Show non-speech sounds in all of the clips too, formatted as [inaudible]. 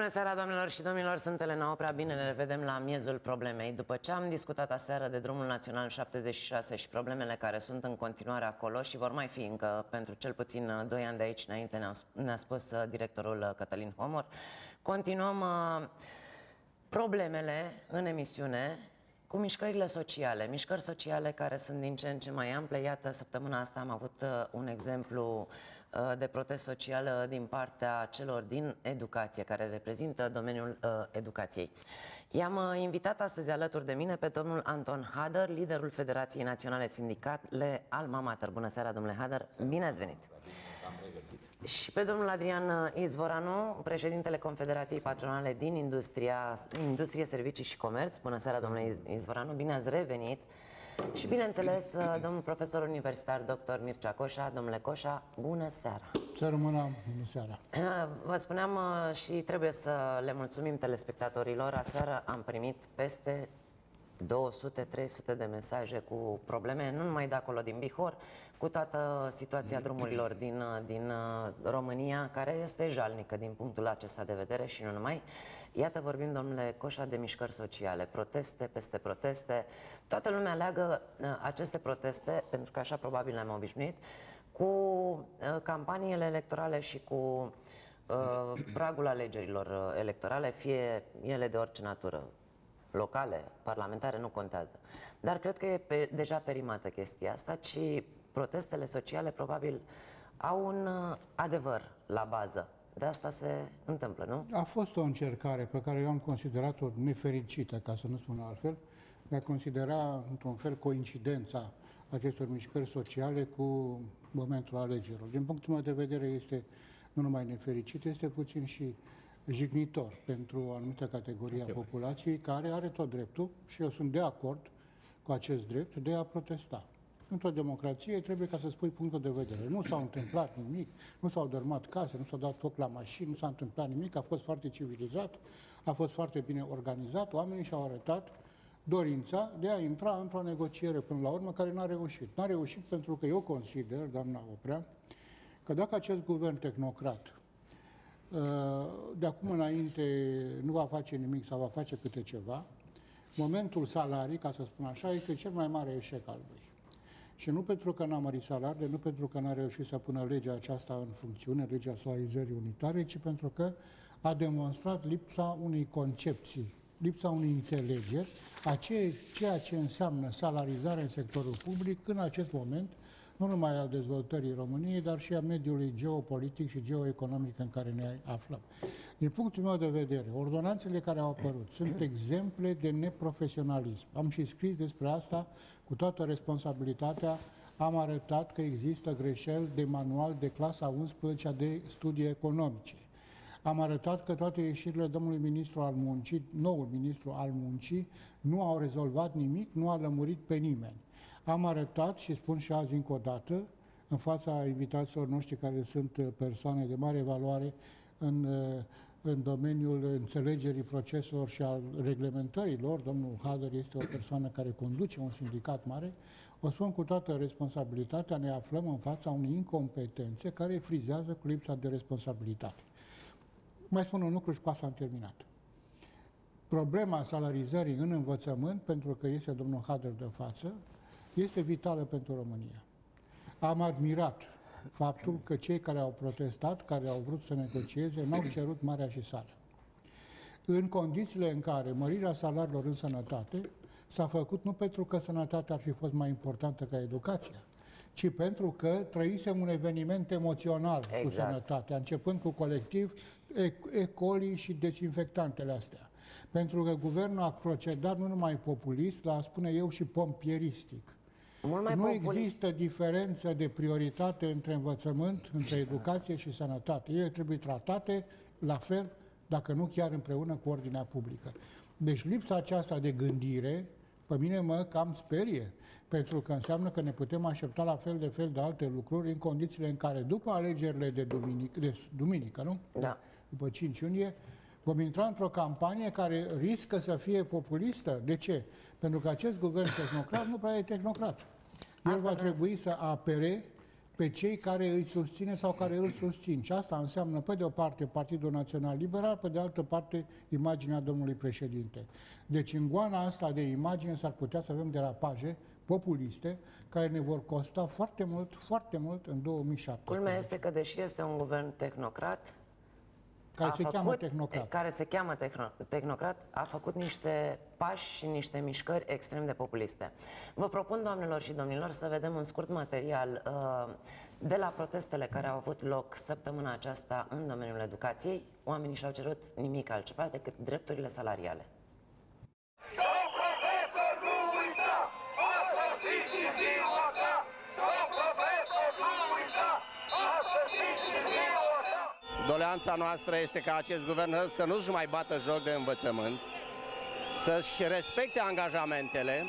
Bună seara, doamnelor și domnilor, sunt Elena Oprea, bine ne vedem la miezul problemei. După ce am discutat aseară de drumul național 76 și problemele care sunt în continuare acolo și vor mai fi încă pentru cel puțin 2 ani de aici înainte, ne-a, ne spus uh, directorul uh, Cătălin Homor, continuăm uh, problemele în emisiune cu mișcările sociale, mișcări sociale care sunt din ce în ce mai ample. Iată, săptămâna asta am avut un exemplu Uh, de protest social uh, din partea celor din educație, care reprezintă domeniul uh, educației. I-am invitat astăzi alături de mine pe domnul Anton Hader, liderul Federației Naționale Sindicale Alma Mater. Bună seara, domnule Hader, bine ați venit! Și pe domnul Adrian Izvoranu, președintele Confederației Patronale din Industria, Industrie, Servicii și Comerț. Bună seara, domnule Izvoranu, bine ați revenit! Și bineînțeles, uh, domnul profesor universitar, dr. Mircea Coșa, domnule Coșa, bună seara! Să rămână, bună seara! Uh, [clears throat] vă spuneam uh, și trebuie să le mulțumim telespectatorilor, aseară am primit peste 200-300 de mesaje cu probleme, nu numai de acolo, din Bihor, cu toată situația drumurilor din, din România, care este jalnică din punctul acesta de vedere și nu numai. Iată, vorbim, domnule Coșa, de mișcări sociale, proteste peste proteste. Toată lumea leagă uh, aceste proteste, pentru că așa probabil le-am obișnuit, cu uh, campaniile electorale și cu uh, pragul alegerilor uh, electorale, fie ele de orice natură, locale, parlamentare, nu contează. Dar cred că e pe, deja perimată chestia asta, ci protestele sociale probabil au un uh, adevăr la bază. De asta se întâmplă, nu? A fost o încercare pe care eu am considerat-o nefericită, ca să nu spun altfel, de a considera, într-un fel, coincidența acestor mișcări sociale cu momentul alegerilor. Din punctul meu de vedere, este nu numai nefericit, este puțin și jignitor pentru o anumită categorie a populației care are tot dreptul, și eu sunt de acord cu acest drept, de a protesta. Într-o democrație trebuie ca să spui punctul de vedere. Nu s-a întâmplat nimic, nu s-au dărmat case, nu s-a dat foc la mașini, nu s-a întâmplat nimic, a fost foarte civilizat, a fost foarte bine organizat, oamenii și-au arătat dorința de a intra într-o negociere până la urmă care n-a reușit. N-a reușit pentru că eu consider, doamna Oprea, că dacă acest guvern tehnocrat uh, de acum înainte nu va face nimic sau va face câte ceva, momentul salarii, ca să spun așa, este cel mai mare eșec al lui. Și nu pentru că n-a mărit salariile, nu pentru că n-a reușit să pună legea aceasta în funcțiune, legea salarizării unitare, ci pentru că a demonstrat lipsa unei concepții, lipsa unei înțelegeri a ceea ce înseamnă salarizarea în sectorul public în acest moment nu numai al dezvoltării României, dar și a mediului geopolitic și geoeconomic în care ne aflăm. Din punctul meu de vedere, ordonanțele care au apărut sunt exemple de neprofesionalism. Am și scris despre asta cu toată responsabilitatea am arătat că există greșeli de manual de clasa 11 de studii economice. Am arătat că toate ieșirile domnului ministru al muncii, noul ministru al muncii, nu au rezolvat nimic, nu a lămurit pe nimeni. Am arătat și spun și azi încă o dată, în fața invitaților noștri care sunt uh, persoane de mare valoare în, uh, în domeniul înțelegerii proceselor și al reglementărilor, domnul Hader este o persoană care conduce un sindicat mare, o spun cu toată responsabilitatea, ne aflăm în fața unei incompetențe care frizează cu lipsa de responsabilitate. Mai spun un lucru și cu asta am terminat. Problema salarizării în învățământ, pentru că este domnul Hader de față, este vitală pentru România. Am admirat faptul că cei care au protestat, care au vrut să negocieze, n-au cerut marea și sală. În condițiile în care mărirea salariilor în sănătate s-a făcut nu pentru că sănătatea ar fi fost mai importantă ca educația, ci pentru că trăisem un eveniment emoțional exact. cu sănătatea, începând cu colectiv, ecolii și dezinfectantele astea. Pentru că guvernul a procedat nu numai populist, dar spune eu și pompieristic. Mult mai nu populist. există diferență de prioritate între învățământ, între exact. educație și sănătate. Ele trebuie tratate la fel, dacă nu chiar împreună cu ordinea publică. Deci lipsa aceasta de gândire pe mine mă cam sperie, pentru că înseamnă că ne putem aștepta la fel de fel de alte lucruri în condițiile în care după alegerile de duminică, de duminică nu? Da. După 5 iunie, vom intra într-o campanie care riscă să fie populistă. De ce? Pentru că acest guvern tehnocrat nu prea e tehnocrat. El Asta va trebui să apere pe cei care îi susține sau care îl susțin. Și asta înseamnă, pe de o parte, Partidul Național Liberal, pe de altă parte, imaginea domnului președinte. Deci, în goana asta de imagine s-ar putea să avem derapaje populiste care ne vor costa foarte mult, foarte mult în 2017. Culmea este că, deși este un guvern tehnocrat, care a se făcut, cheamă tehnocrat. Care se cheamă tehno, tehnocrat, a făcut niște pași și niște mișcări extrem de populiste. Vă propun, doamnelor și domnilor, să vedem un scurt material uh, de la protestele care au avut loc săptămâna aceasta în domeniul educației. Oamenii și-au cerut nimic altceva decât drepturile salariale. Doleanța noastră este ca acest guvern să nu-și mai bată joc de învățământ, să-și respecte angajamentele,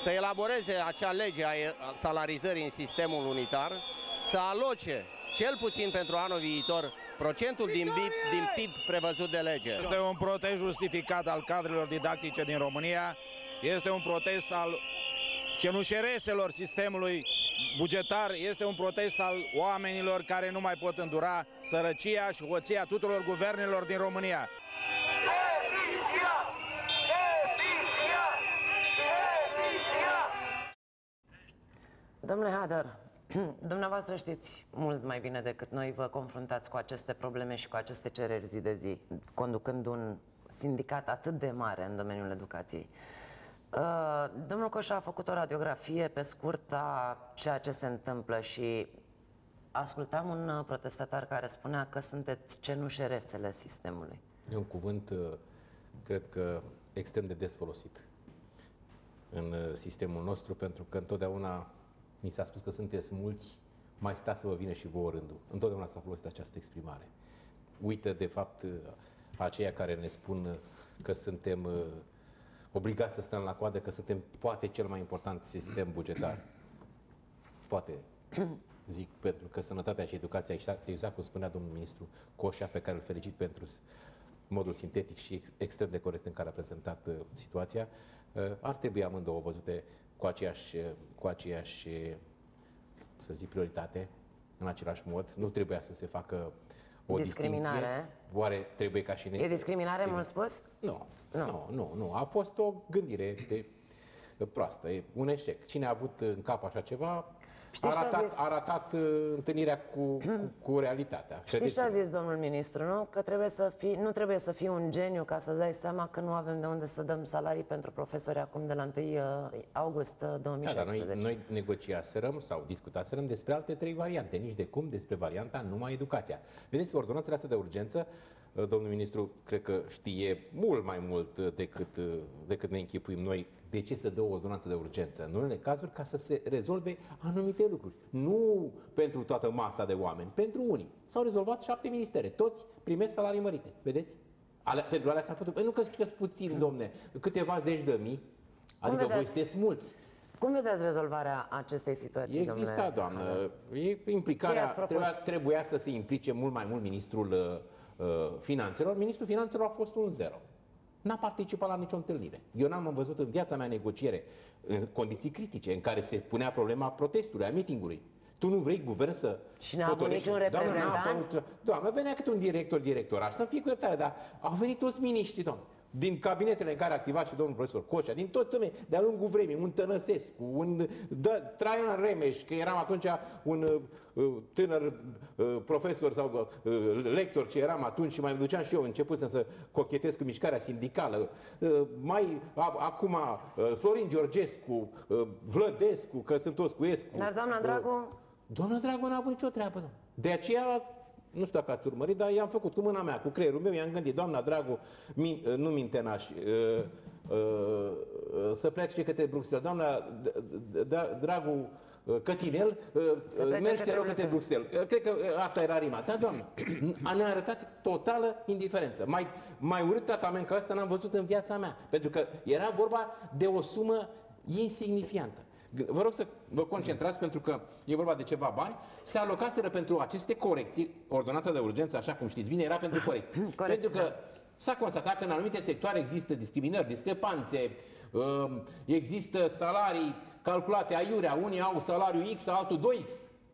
să elaboreze acea lege a salarizării în sistemul unitar, să aloce, cel puțin pentru anul viitor, procentul din PIB, din PIB prevăzut de lege. Este un protest justificat al cadrelor didactice din România, este un protest al cenușereselor sistemului bugetar, este un protest al oamenilor care nu mai pot îndura sărăcia și hoția tuturor guvernelor din România. Demisia! Demisia! Demisia! Domnule Hadar, [clears throat] dumneavoastră știți mult mai bine decât noi vă confruntați cu aceste probleme și cu aceste cereri zi de zi, conducând un sindicat atât de mare în domeniul educației. Uh, Domnul Coșa a făcut o radiografie pe scurt a ceea ce se întâmplă și ascultam un uh, protestatar care spunea că sunteți cenușeresele sistemului. E un cuvânt, uh, cred că, extrem de des folosit în uh, sistemul nostru, pentru că întotdeauna ni s-a spus că sunteți mulți, mai stați să vă vină și vouă rândul. Întotdeauna s-a folosit această exprimare. Uită, de fapt, uh, aceia care ne spun uh, că suntem uh, obligați să stăm la coadă, că suntem poate cel mai important sistem bugetar. Poate, zic, pentru că sănătatea și educația, exact, exact cum spunea domnul ministru Coșa, pe care îl felicit pentru s- modul sintetic și ex- extrem de corect în care a prezentat uh, situația, uh, ar trebui amândouă văzute cu aceeași, uh, cu aceeași uh, să zic, prioritate, în același mod. Nu trebuia să se facă o Discriminare. distinție. Oare trebuie ca și... Ne... E discriminare, mult spus? Nu, nu, nu, nu, nu. A fost o gândire de proastă, e un eșec. Cine a avut în cap așa ceva, Știți a ce a ratat, zis? a ratat uh, întâlnirea cu, cu, cu realitatea. Știți ce a zis domnul ministru, nu? Că trebuie să fii, nu trebuie să fii un geniu ca să dai seama că nu avem de unde să dăm salarii pentru profesori acum de la 1 uh, august uh, Da, dar 2016. noi, noi negociaserăm sau discutaserăm despre alte trei variante, nici de cum despre varianta numai educația. Vedeți, ordonanțele astea de urgență, uh, domnul ministru cred că știe mult mai mult uh, decât, uh, decât ne închipuim noi de ce să dă o ordonanță de urgență. În unele cazuri ca să se rezolve anumite lucruri. Nu pentru toată masa de oameni, pentru unii. S-au rezolvat șapte ministere, toți primesc salarii mărite. Vedeți? Ale, pentru alea s-a putut. Păi nu că că puțin, domne, câteva zeci de mii. Adică voi vedeți? sunteți mulți. Cum vedeți rezolvarea acestei situații, Exista, domnule? doamnă. E Ce implicarea, i-ați propus? trebuia, trebuia să se implice mult mai mult ministrul uh, uh, finanțelor. Ministrul finanțelor a fost un zero. N-a participat la nicio întâlnire. Eu n-am văzut în viața mea negociere în condiții critice în care se punea problema protestului, a mitingului. Tu nu vrei guvern să Și n-a avut potolești? niciun Doamne, n-a reprezentant? apărut- Doamne, venea câte un director, directoraș, să fie cu iertare, dar au venit toți miniștrii, doamne. Din cabinetele în care a activat și domnul profesor Coșa, din tot lume, de-a lungul vremii, un Tănăsescu, un da, Traian Remeș, că eram atunci un uh, uh, tânăr uh, profesor sau uh, lector ce eram atunci și mai duceam și eu, începusem să cochetez cu mișcarea sindicală. Uh, mai a, acum uh, Florin Georgescu, uh, Vlădescu, că sunt toți cu Escu. Dar doamna uh, Dragu, Doamna Dragu n-a avut nicio treabă, da. De aceea, nu știu dacă ați urmărit, dar i-am făcut cu mâna mea, cu creierul meu, i-am gândit, doamna Dragu, min, nu mintenaș, uh, uh, uh, să plece către Bruxelles. Doamna D- D- D- Dragu uh, Cătinel, uh, Să plece mergi către te rog către Bruxelles. Bruxelles. Uh, Cred că uh, asta era rima. Da, doamnă, [clears throat] ne-a arătat totală indiferență. Mai, mai urât tratament ca asta n-am văzut în viața mea. Pentru că era vorba de o sumă insignifiantă. G- Vă rog să vă concentrați pentru că e vorba de ceva bani. Se alocaseră pentru aceste corecții, ordonanța de urgență, așa cum știți bine, era pentru corecții. [clears throat] Corect, pentru că s-a constatat că în anumite sectoare există discriminări, discrepanțe, um, există salarii calculate aiurea, unii au salariu X, altul 2X.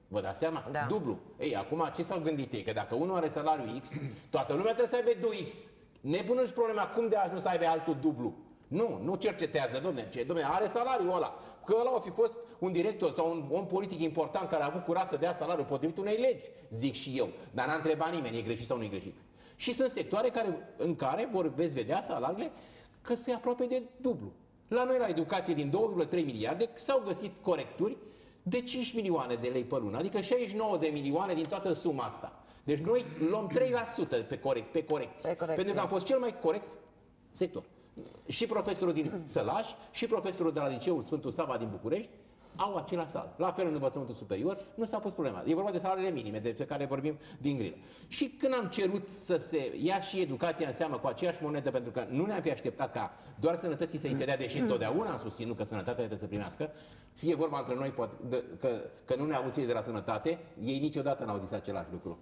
Vă dați seama? Da. Dublu. Ei, acum ce s-au gândit ei? Că dacă unul are salariu X, toată lumea trebuie să aibă 2X. Ne pună și problema cum de a ajuns să aibă altul dublu. Nu, nu cercetează, domne, ce, domne, are salariul ăla. Că ăla o fi fost un director sau un om politic important care a avut curaj să dea salariul potrivit unei legi, zic și eu. Dar n-a întrebat nimeni, e greșit sau nu e greșit. Și sunt sectoare care, în care vor veți vedea salariile că se aproape de dublu. La noi, la educație, din 2,3 miliarde, s-au găsit corecturi de 5 milioane de lei pe lună, adică 69 de milioane din toată suma asta. Deci noi luăm 3% pe, corect, pe corecție. Pe corecție. Pentru că am fost cel mai corect sector. Și profesorul din Sălaș și profesorul de la liceul Sfântul Sava din București au același salariu. La fel în învățământul superior nu s-a pus problema. E vorba de salariile minime de pe care vorbim din grilă. Și când am cerut să se ia și educația în seamă cu aceeași monedă, pentru că nu ne-am fi așteptat ca doar sănătății să-i se dea, deși întotdeauna am susținut că sănătatea trebuie să primească, fie vorba între noi poate, de, că, că nu ne au de la sănătate, ei niciodată n-au zis același lucru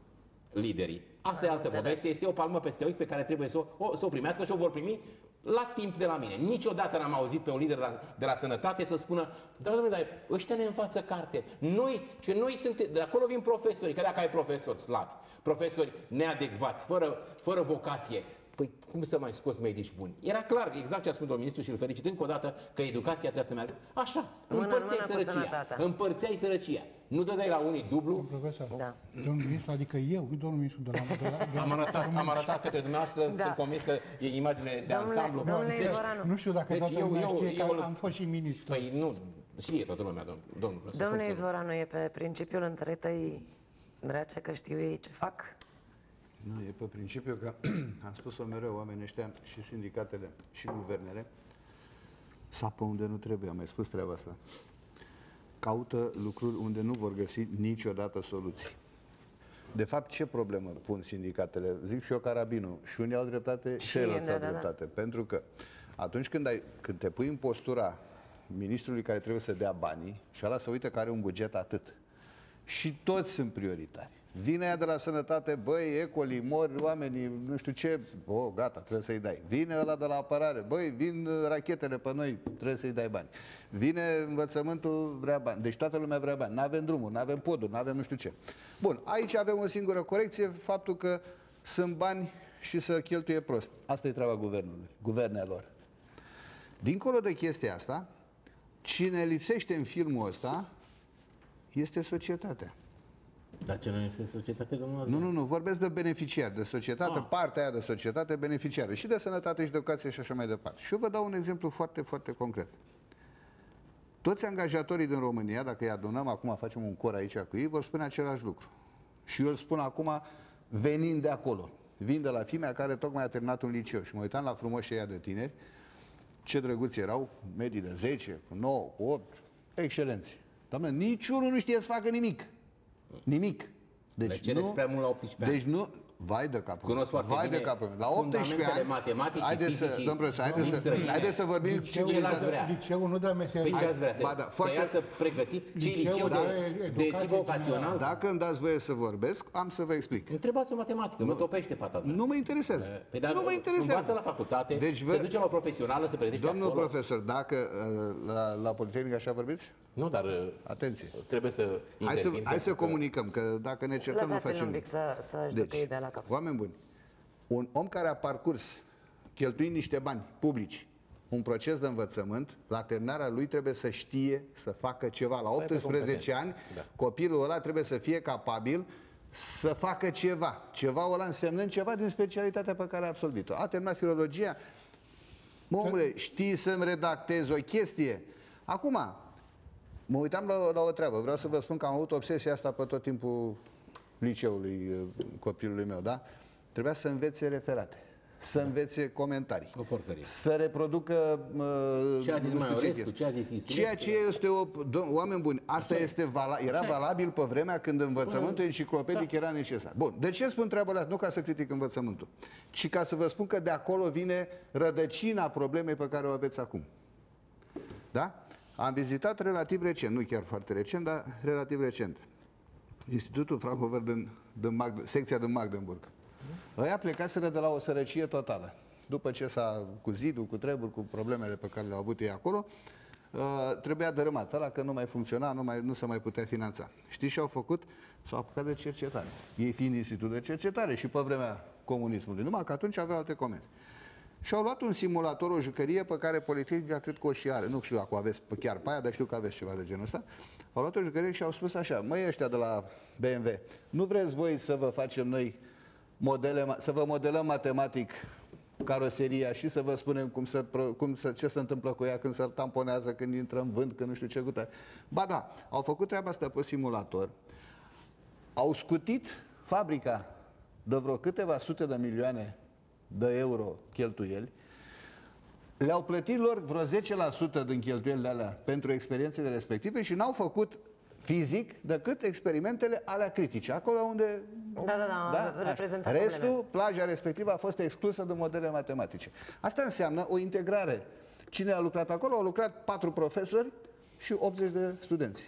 liderii. Asta e altă înțeles. poveste, este o palmă peste ochi pe care trebuie să o, o, să o primească și o vor primi la timp de la mine. Niciodată n-am auzit pe un lider de la, de la sănătate să spună, da, domnule, dar ăștia ne învață carte. Noi, ce noi suntem, de acolo vin profesori, că dacă ai profesori slabi, profesori neadecvați, fără, fără vocație, Păi cum să mai scoți medici buni? Era clar, exact ce a spus domnul ministru și îl felicit încă o dată că educația trebuie să meargă. Așa, Mână în împărțeai mână cu sărăcia. sănătatea. Împărțeai sărăcia. Nu dădeai la unii dublu, Profesor, Da. domnul ministru, adică eu, nu domnul ministru de la... De la, de la Am arătat, am arătat către dumneavoastră, Da. sunt convins că e imagine de Domnule- ansamblu. domnule Deci- Izvoranu. Nu știu dacă Deci toată eu- lumea eu- știe că eu- am fost și ministru. Păi nu, știe toată lumea, domn, domnul profesor. Domnule cum să nu? Izvoranu, e pe principiul întretăi drace că știu ei ce fac? Nu, e pe principiu că, [clears throat] am spus-o mereu, oamenii ăștia și sindicatele și guvernele sapă unde nu trebuie, am mai spus treaba asta. Caută lucruri unde nu vor găsi niciodată soluții. De fapt, ce problemă pun sindicatele? Zic și eu carabinul. Și unii au dreptate, și Și ceilalți da, au da, da. dreptate. Pentru că atunci când, ai, când te pui în postura ministrului care trebuie să dea banii și ăla să uită că are un buget atât, și toți sunt prioritari. Vine ea de la sănătate, băi, ecoli, mor oamenii, nu știu ce, o, gata, trebuie să-i dai. Vine ăla de la apărare, băi, vin uh, rachetele pe noi, trebuie să-i dai bani. Vine învățământul, vrea bani. Deci toată lumea vrea bani. N-avem drumuri, n-avem poduri, n-avem nu știu ce. Bun, aici avem o singură corecție, faptul că sunt bani și să cheltuie prost. Asta e treaba guvernului, guvernelor. Dincolo de chestia asta, cine lipsește în filmul ăsta este societatea. Dar ce nu este societate, domnul? Nu, nu, nu, vorbesc de beneficiari, de societate, Ah. partea aia de societate beneficiară și de sănătate și de educație și așa mai departe. Și eu vă dau un exemplu foarte, foarte concret. Toți angajatorii din România, dacă îi adunăm, acum facem un cor aici cu ei, vor spune același lucru. Și eu îl spun acum venind de acolo. Vin de la Fimea care tocmai a terminat un liceu și mă uitam la frumoși ăia de tineri, ce drăguți erau, medii de 10, cu 9, cu 8, excelenți. Doamne, niciunul nu știe să facă nimic. Nimic. Le cereți prea mult la 18 ani. Deci nu, vai de capul. Cunosc foarte vai bine de capul. La 18 fundamentele ani. matematice, haideți să, fizicii, domnul profesor, haideți din să, străine. haideți să vorbim Liceul, ce nu l-ați dă- vrea? liceul nu dă meserie. Păi ce ați vrea? Să, Ba da, să foarte- iasă pregătit cei Liceul liceu de de, de educație tip vocațional? generală. Dacă îmi dați voie să vorbesc, am să vă explic. Întrebați o matematică, vă topește fata ta. Nu mă interesează. Păi dar nu mă interesează. învață la facultate, Deci se vă- duce la o profesională, se pregătește Domnul acolo. profesor, dacă uh, la, la Politehnic așa vorbiți? Nu, dar uh, Atenție. trebuie să Hai să, intervin. hai să pentru că- comunicăm, că dacă ne certăm nu Lăsați-l facem un pic să, să-și Deci, ducă ideea la cap. oameni buni, un om care a parcurs, cheltuind niște bani publici, un proces de învățământ, la terminarea lui trebuie să știe să facă ceva. La Să aibă 18 competențe. ani, Da. copilul ăla trebuie să fie capabil să facă ceva. Ceva ăla însemnând ceva din specialitatea pe care a absolvit-o. A terminat filologia, mă, omule, știi să-mi redactezi o chestie. Acum, Mă uitam la, la o treabă. Vreau să vă spun că am avut obsesia asta pe tot timpul liceului uh, copilului meu, da? Trebuia să învețe referate, să învețe comentarii. O porcărie. Să reproducă uh, Ce a zis nu știu Maiorescu, chestii. ce a zis Isulescu, Ceea ce este o... Do- oameni buni, asta este vala, era Așa e. valabil pe vremea când învățământul enciclopedic era necesar. Bun, de ce spun treaba asta? Nu ca să critic învățământul, ci ca să vă spun că de acolo vine rădăcina problemei pe care o aveți acum. Da? Am vizitat relativ recent, nu chiar foarte recent, dar relativ recent, Institutul Fraunhofer din, din Magde- secția din Magdeburg. Ăia plecaseră de la o sărăcie totală. După ce s-a cu zidul, cu treburi, cu problemele pe care le-au avut ei acolo, uh, trebuia dărâmat. Ăla că nu mai funcționa, nu, mai, nu se mai putea finanța. Știți ce au făcut? S-au apucat de cercetare. Ei fiind institut de cercetare și pe vremea comunismului. Numai că atunci aveau alte comenzi. Și au luat un simulator, o jucărie pe care Politehnica cred că o și are. Nu știu dacă o aveți pe chiar pe aia, dar știu că aveți ceva de genul ăsta. Au luat o jucărie și au spus așa, măi ăștia de la BMW, nu vreți voi să vă facem noi modele, ma- să vă modelăm matematic caroseria și să vă spunem cum să, pro- cum să, ce se întâmplă cu ea când se tamponează, când intră în vânt, când nu știu ce cută. Ba da, au făcut treaba asta pe simulator, au scutit fabrica de vreo câteva sute de milioane de euro cheltuieli, le-au plătit lor vreo 10% din cheltuielile alea pentru experiențele respective și n-au făcut fizic decât experimentele alea critice, acolo unde... Da, da, da, reprezentat Restul, problemele. plaja respectivă a fost exclusă de modele matematice. Asta înseamnă o integrare. Cine a lucrat acolo? Au lucrat patru profesori și 80 de studenți.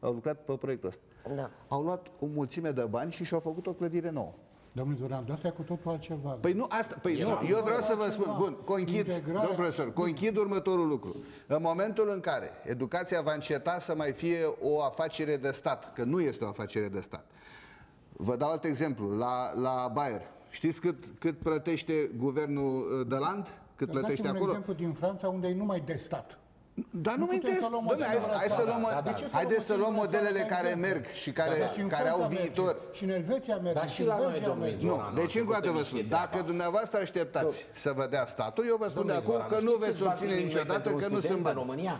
Au lucrat pe proiectul ăsta. Da. Au luat o mulțime de bani și și-au făcut o clădire nouă. Domnul Duran, dar asta e cu totul altceva. Păi nu, asta, păi nu, eu vreau să vă spun, bun, conchid, Integrarea- domnul profesor, conchid următorul lucru. În momentul în care educația va înceta să mai fie o afacere de stat, că nu este o afacere de stat. Vă dau alt exemplu, la, la Bayer. Știți cât, cât plătește guvernul uh, de land? Cât Dar plătește dați-mi un acolo? exemplu din Franța unde e numai de stat. Dar nu, Nu mă putem interesează. să luăm o Dom'le, hai, singură hai să țară. luăm, Da, da, da. haideți să luăm o singură modelele țară ca care exemplu? merg și care, Dar și în care au Franța merge, viitor. Și în Elveția merge, Dar și și în la noi, Belgia domnule merge. Nu, Zoran, deci nu încă o dată trebuie vă să spun, miște dacă treaba. dumneavoastră așteptați să vă dea statul, eu vă spun de Domnule acum Zoran, că nu știți veți câți bani obține primim noi niciodată, pentru că un nu sunt student bani. în România?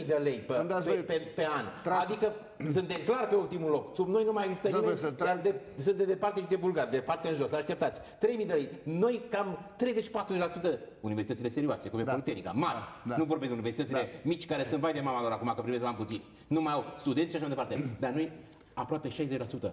3.000 de lei pe, Îmi dați pe, voi- pe, pe an. Trag- Adică suntem clar pe ultimul loc. Sub noi nu mai există Domnule, nimeni. să trag- de, sunt de departe și de bulgar, de departe în jos. Așteptați. 3.000 de lei. Noi cam 30-40% universitățile serioase, cum e Da. Politehnica, mari. Da. Nu vorbesc de universitățile mici care sunt vai de mama lor acum că primesc la puțin. Nu mai au studenți și așa mai departe. Dar noi aproape 60%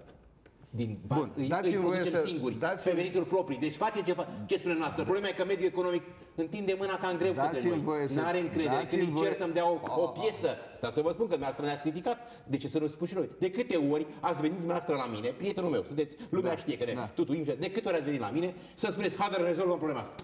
din bani Bun, îi, dați-mi îi voie producem să- singuri, dați-mi- pe venituri proprii. Deci face ce, fa- ce spune noastră. Problema e că mediul economic întinde mâna ca în greu către Dați-mi noi. voie să- N-are încredere. dați-mi Când îi cer voie- să-mi dea o, o piesă, stați să vă spun că dumneavoastră ne-ați criticat. De ce să nu spun și noi? De câte ori ați venit dumneavoastră la mine, prietenul meu, sunteți, lumea Da, știe că ne, da. tu, tu, de câte ori ați venit la mine să spuneți, haide, rezolvăm problema asta.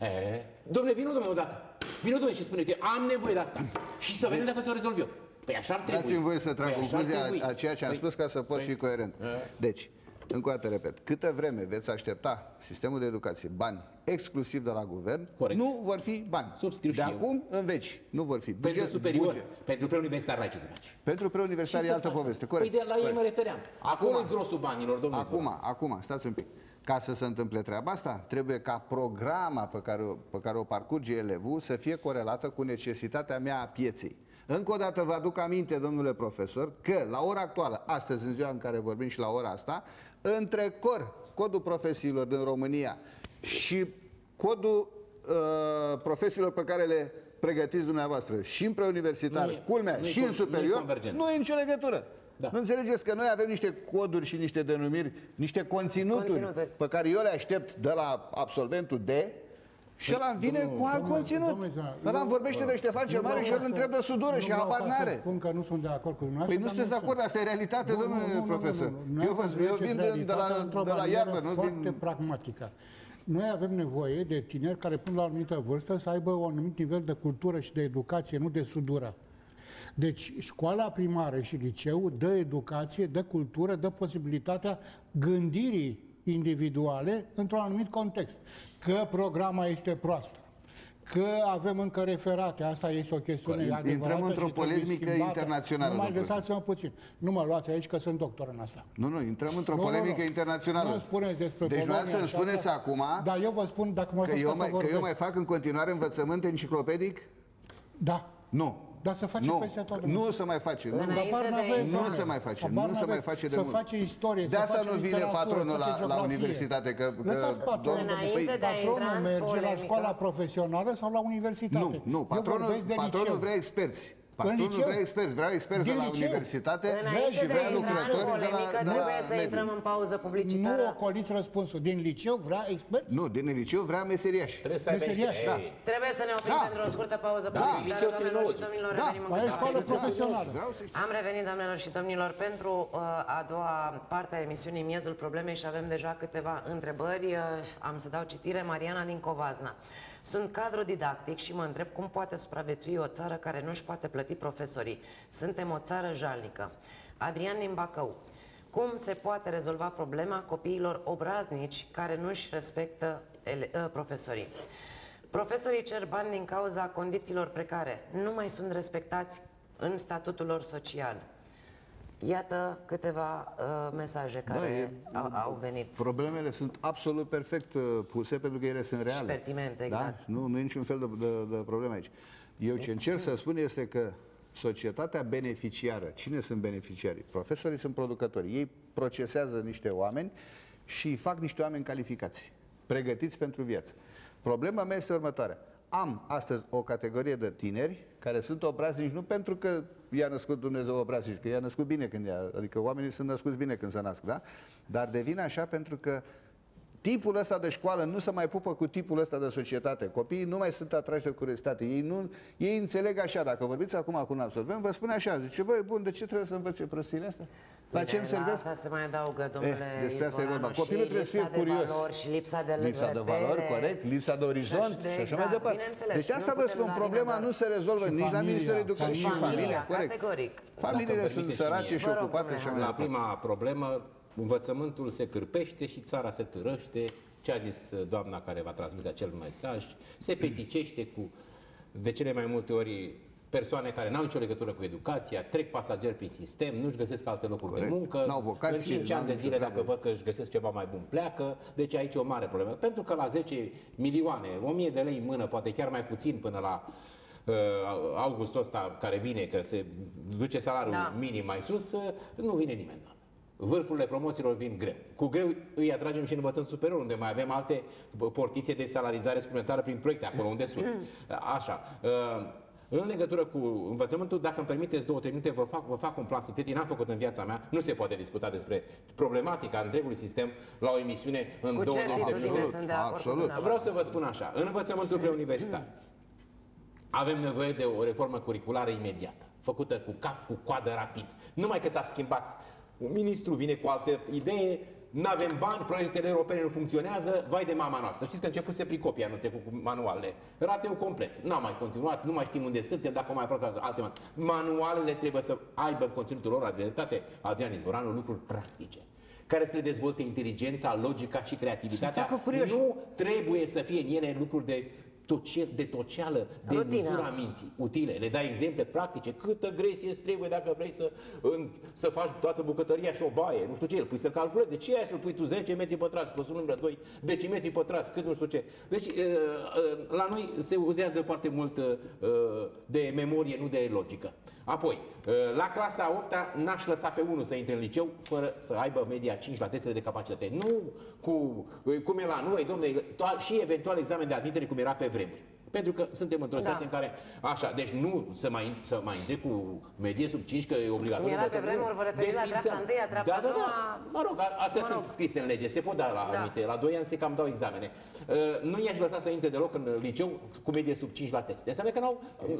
E, domnule, vină domnule odată. Vină domnule și spune-te, am nevoie de asta. Și să vedem dacă ți-o rezolv eu. Păi așa ar trebui. Dați-mi voie să trag Păi așa ar concluzia trebui. a ceea ce am Păi- spus ca să pot fi coerent. Deci, încă o dată repet, câtă vreme veți aștepta sistemul de educație bani exclusiv de la guvern, Corect. nu vor fi bani. Subscriu de și eu. acum în veci, nu vor fi. Pentru Buget- superior, buget. pentru preuniversitar n-ai ce să faci. Pentru preuniversitari e Ce să altă faci? poveste, corect. Păi de la ei corect. mă refeream. Acolo e grosul banilor, domnule. Acum, acum, stați un pic. Ca să se întâmple treaba asta, trebuie ca programa pe care, o, pe care o parcurge elevul să fie corelată cu necesitatea mea a pieței. Încă o dată vă aduc aminte, domnule profesor, că la ora actuală, astăzi în ziua în care vorbim și la ora asta, între COR, codul profesiilor din România și codul uh, profesiilor pe care le pregătiți dumneavoastră și în preuniversitar, Nu e- culmea, nu e și con- în nu e superior, convergență. nu e nicio legătură. Da. Nu înțelegeți că noi avem niște coduri și niște denumiri, niște conținuturi, Conținuturi. pe care eu le aștept de la absolventul D și ăla îmi vine cu alt domnul- conținut. domnule Zoran, Ăla eu- îmi vorbește de Ștefan cel Nu Mare vreau și el ca îl să- întreb de sudură nu și vreau habar ca să n-are. spun că nu sunt de acord cu dumneavoastră. Păi nu dar sunteți de sunt. acord, asta e realitate, Nu, domnule nu, nu, nu, profesor. nu, nu. Eu Dumneavoastră vă- eu înțelegeți vin de- de la- realitatea într-o de la manieră iarbă, nu foarte din- pragmatică. Noi avem nevoie de tineri care până la o anumită vârstă să aibă un anumit nivel de cultură și de educație, nu de sudură. Deci școala primară și liceu dă educație, dă cultură, dă posibilitatea gândirii individuale într-un anumit context. Că programa este proastă, că avem încă referate, asta este o chestiune Intrăm adevărată într-o și trebuie polemică schimbată. internațională, Nu mai domnule lăsați-mă puțin. Nu mă luați aici că sunt doctor în asta. Nu, nu, intrăm într-o Nu, nu, polemică nu. internațională. Nu spuneți despre Deci Polonia dumneavoastră îmi așa, spuneți că- acum Da, eu vă spun, dacă mă că lăsați eu, să mai, că eu vorbesc. mai fac în continuare învățământ enciclopedic? Da. Nu. Dar să face nu. peste tot. Nu se mai face. Nu, Înainte Dar bar de n-aveți, examen. Nu domnule. se mai face, Habar nu se mai n-aveți. face de să mult. face istorie, De să asta face nu vine literatură, patronul să la, face la geografie. universitate. Că, că, Lăsați patronul. Înainte Păi, de a intra patronul în merge la polemică. școala profesională sau la universitate. nu, nu, Eu patronul, vorbesc de patronul liceu. vrea experți. Pactul nu liceu. vrea experți, vreau experți de Din la liceu. universitate Înainte și de vrea a intra în lucrători de polemică, la, de trebuie la să intrăm medii. în pauză Nu publicitară. ocoliți răspunsul. Din liceu vrea experți? Nu, din liceu vrea meseriași. Trebuie să aibă niște... Meseriaș, da. Ei, Trebuie să ne oprim Da. pentru o scurtă pauză Da. publicitară, Liceu doamnelor și tehnologic. domnilor, Da, revenim în la câteva școală minute. profesională. Vreau să știu. Am revenit, doamnelor și domnilor, pentru uh, a doua parte a emisiunii Miezul Problemei și avem deja câteva întrebări. Uh, am să dau citire Mariana din Covazna. Sunt cadru didactic și mă întreb cum poate supraviețui o țară care nu își poate plăti profesorii. Suntem o țară jalnică. Adrian din Bacău. Cum se poate rezolva problema copiilor obraznici care nu își respectă ele, uh, profesorii? Profesorii cer bani din cauza condițiilor precare. Nu mai sunt respectați în statutul lor social. Iată câteva uh, mesaje care e- au, au venit. Problemele sunt absolut perfect uh, puse pentru că ele sunt reale. pertinente, exact. Da? Nu, nu e niciun fel de, de, de problemă aici. Eu ce încerc să spun este că societatea beneficiară, cine sunt beneficiarii? Profesorii sunt producători. Ei procesează niște oameni și fac niște oameni calificați, pregătiți pentru viață. Problema mea este următoarea. Am astăzi o categorie de tineri care sunt obraznici nu pentru că i-a născut Dumnezeu obraznici, că i-a născut bine când i-a, adică oamenii sunt născuți bine când se nasc, da? Dar devine așa pentru că tipul ăsta de școală nu se mai pupă cu tipul ăsta de societate. Copiii nu mai sunt atrași de curiozitate. Ei, nu, ei înțeleg așa. Dacă vorbiți acum cu un absolvent, vă spune așa. Zice, băi, bun, de ce trebuie să învăț eu prostiile astea? La ce îmi Bine, servesc? La asta se mai adaugă, domnule Eh, despre asta e Izvoranu, vorba. și Copilul trebuie să fie lipsa de curios. valori și lipsa de Lipsa de repere. valori, corect, lipsa de orizont de- și așa mai exact, departe. bineînțeles, Deci asta nu vă putem spun, da problema vina nu se rezolvă Și nici la familia, Ministerul Educației și familia, familia, corect. categoric. Familiile Dacă sunt permiteți și sărace mie. și Vă rog, ocupate și așa mai La departe. prima problemă, învățământul se cârpește și țara se târăște. Ce a zis uh, doamna care v-a transmis acel mesaj, se peticește cu, de cele mai multe ori, persoane care n-au nicio legătură cu educația, trec pasageri prin sistem, nu-și găsesc alte locuri Corect. de muncă, N-au vocație, în 5 n-au ani de nicio zile, treabă. dacă văd că își găsesc ceva mai bun, pleacă, deci aici e o mare problemă. Pentru că la 10 milioane, 1000 de lei în mână, poate chiar mai puțin până la uh, augustul ăsta care vine, că se duce salariul Da. minim mai sus, uh, nu vine nimeni. doamnă. Vârfurile promoțiilor vin greu. Cu greu îi atragem și în învățământ superior, unde mai avem alte bă, portițe de salarizare suplimentară prin proiecte, acolo unde sunt. Așa. uh, În legătură cu învățământul, dacă îmi permiteți două, trei minute, vă fac, vă fac un plan sintetic. N-am făcut în viața mea. Nu se poate discuta despre problematica întregului sistem la o emisiune în Cu 20 de certitudine minute. sunt de acord cu Absolut. dumneavoastră. Vreau să vă spun așa, în învățământul preuniversitar avem nevoie de o reformă curriculară imediată, făcută cu cap, cu coadă rapid. Numai că s-a schimbat, un ministru vine cu altă idee, nu avem bani, proiectele europene nu funcționează, vai de mama noastră. Știți că începuse prin copii anul trecut cu manualele. Rateu complet. N-am mai continuat, nu mai știm unde suntem, dacă mai aproape alte man- Manualele trebuie să aibă în conținutul lor, adevărtate, Adrian Izvoranu, lucruri practice care să le dezvolte inteligența, logica și creativitatea. facă curioși. Nu trebuie să fie în ele lucruri de toce, de toceală, de Rutină. uzura minții, utile. Le dai exemple practice, câtă gresie îți trebuie dacă vrei să, în, să faci toată bucătăria și o baie, nu știu ce, îl pui să calculezi. De ce ai să-l pui tu 10 metri pătrați plus un număr 2 decimetri pătrați, cât nu știu ce. Deci, uh, uh, la noi se uzează foarte mult uh, de memorie, nu de logică. Apoi, uh, la clasa 8 n-aș lăsa pe unul să intre în liceu fără să aibă media 5 la testele de capacitate. Nu cu, uh, cum e la noi, domne, to- și eventual examen de admitere cum era pe vremuri. Pentru că suntem într-o Da. situație în care, așa, deci nu să mai, să mai intre cu medie sub 5, că e obligatoriu. Cum era pe învățământul. vremuri, vă referiți la Desfințăm. treapta întâia, treapta da, da, a doua? da. Mă rog, a- astea Mă sunt rog. scrise în lege, se pot da la Da. anumite. La 2 ani se cam dau examene. Uh, nu i-aș lăsa să intre deloc în liceu cu medie sub 5 la test. Înseamnă că n-au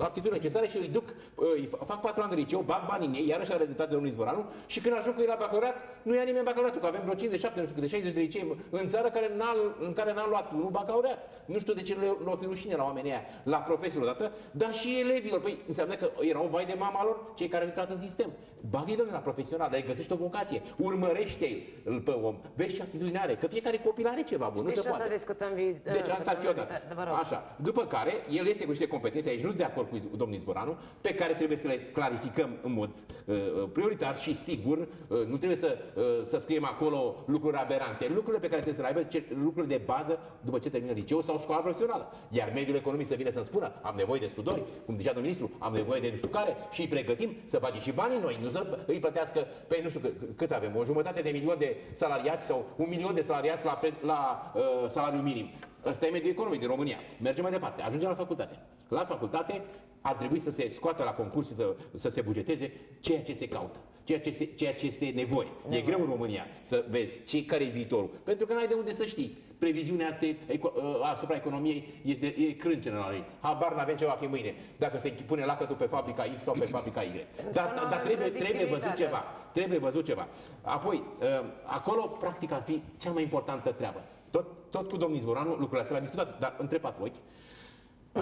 aptitudine necesare și îi duc, uh, îi fa- fac 4 ani de liceu, bag bani în ei, iarăși are dreptate domnul Izvoranu, și când ajung cu ei la bacalaureat, nu ia nimeni bacalaureatul, că avem vreo 57, nu știu câte, 60 de licee în țară care n-a, în care n-a luat unul bacalaureat. Nu știu de ce le- le-o fi rușine la oamenii aia, la profesori odată, dar și elevilor. Păi înseamnă că erau vai de mama lor cei care au intrat în sistem. Bagă-i domnule la profesional, le găsești o vocație, urmărește-l pe om, vezi ce atitudine are, că fiecare copil are ceva bun, nu Știți se ce o să poate. discutăm vi- Deci asta ar fi o dată. săptămâna viitoare? Vă rog. Așa. După care, el este cu niște competențe, aici nu sunt de acord cu domnul Izvoranu, pe care trebuie să le clarificăm în mod uh, prioritar și sigur. Uh, nu trebuie să, uh, să scriem acolo lucruri aberante. Lucrurile pe care trebuie să le aibă, ce, lucruri de bază după ce termină liceu sau școala profesională. Iar mediul economic să vină să-mi spună, am nevoie de studori, cum zicea domnul ministru, am nevoie de nu știu care și îi pregătim să bage și banii noi, nu să îi plătească pe nu știu cât, cât avem, o jumătate de milion de salariați sau un milion de salariați la, pre, la uh, salariu minim. Ăsta e mediul economic din România. Mergem mai departe. Ajungem la facultate. La facultate ar trebui să se scoată la concurs și să, să se bugeteze ceea ce se caută. Ceea ce, se, ceea ce este nevoie. E greu în România să vezi ce, care e viitorul. Pentru că n-ai de unde să știi. Previziunea asta e- eco, ă, asupra economiei este, e crâncene la noi. Habar n-avem ce va fi mâine. Dacă se pune lacătul pe fabrica X sau pe fabrica Y. Dar, asta, nu dar avem trebuie, trebuie văzut predictibilitate. ceva. Trebuie văzut ceva. Apoi, ă, acolo, practic, ar fi cea mai importantă treabă. Tot, tot cu domnul Izvoranu, lucrurile astea le-am discutat, dar între patru ochi,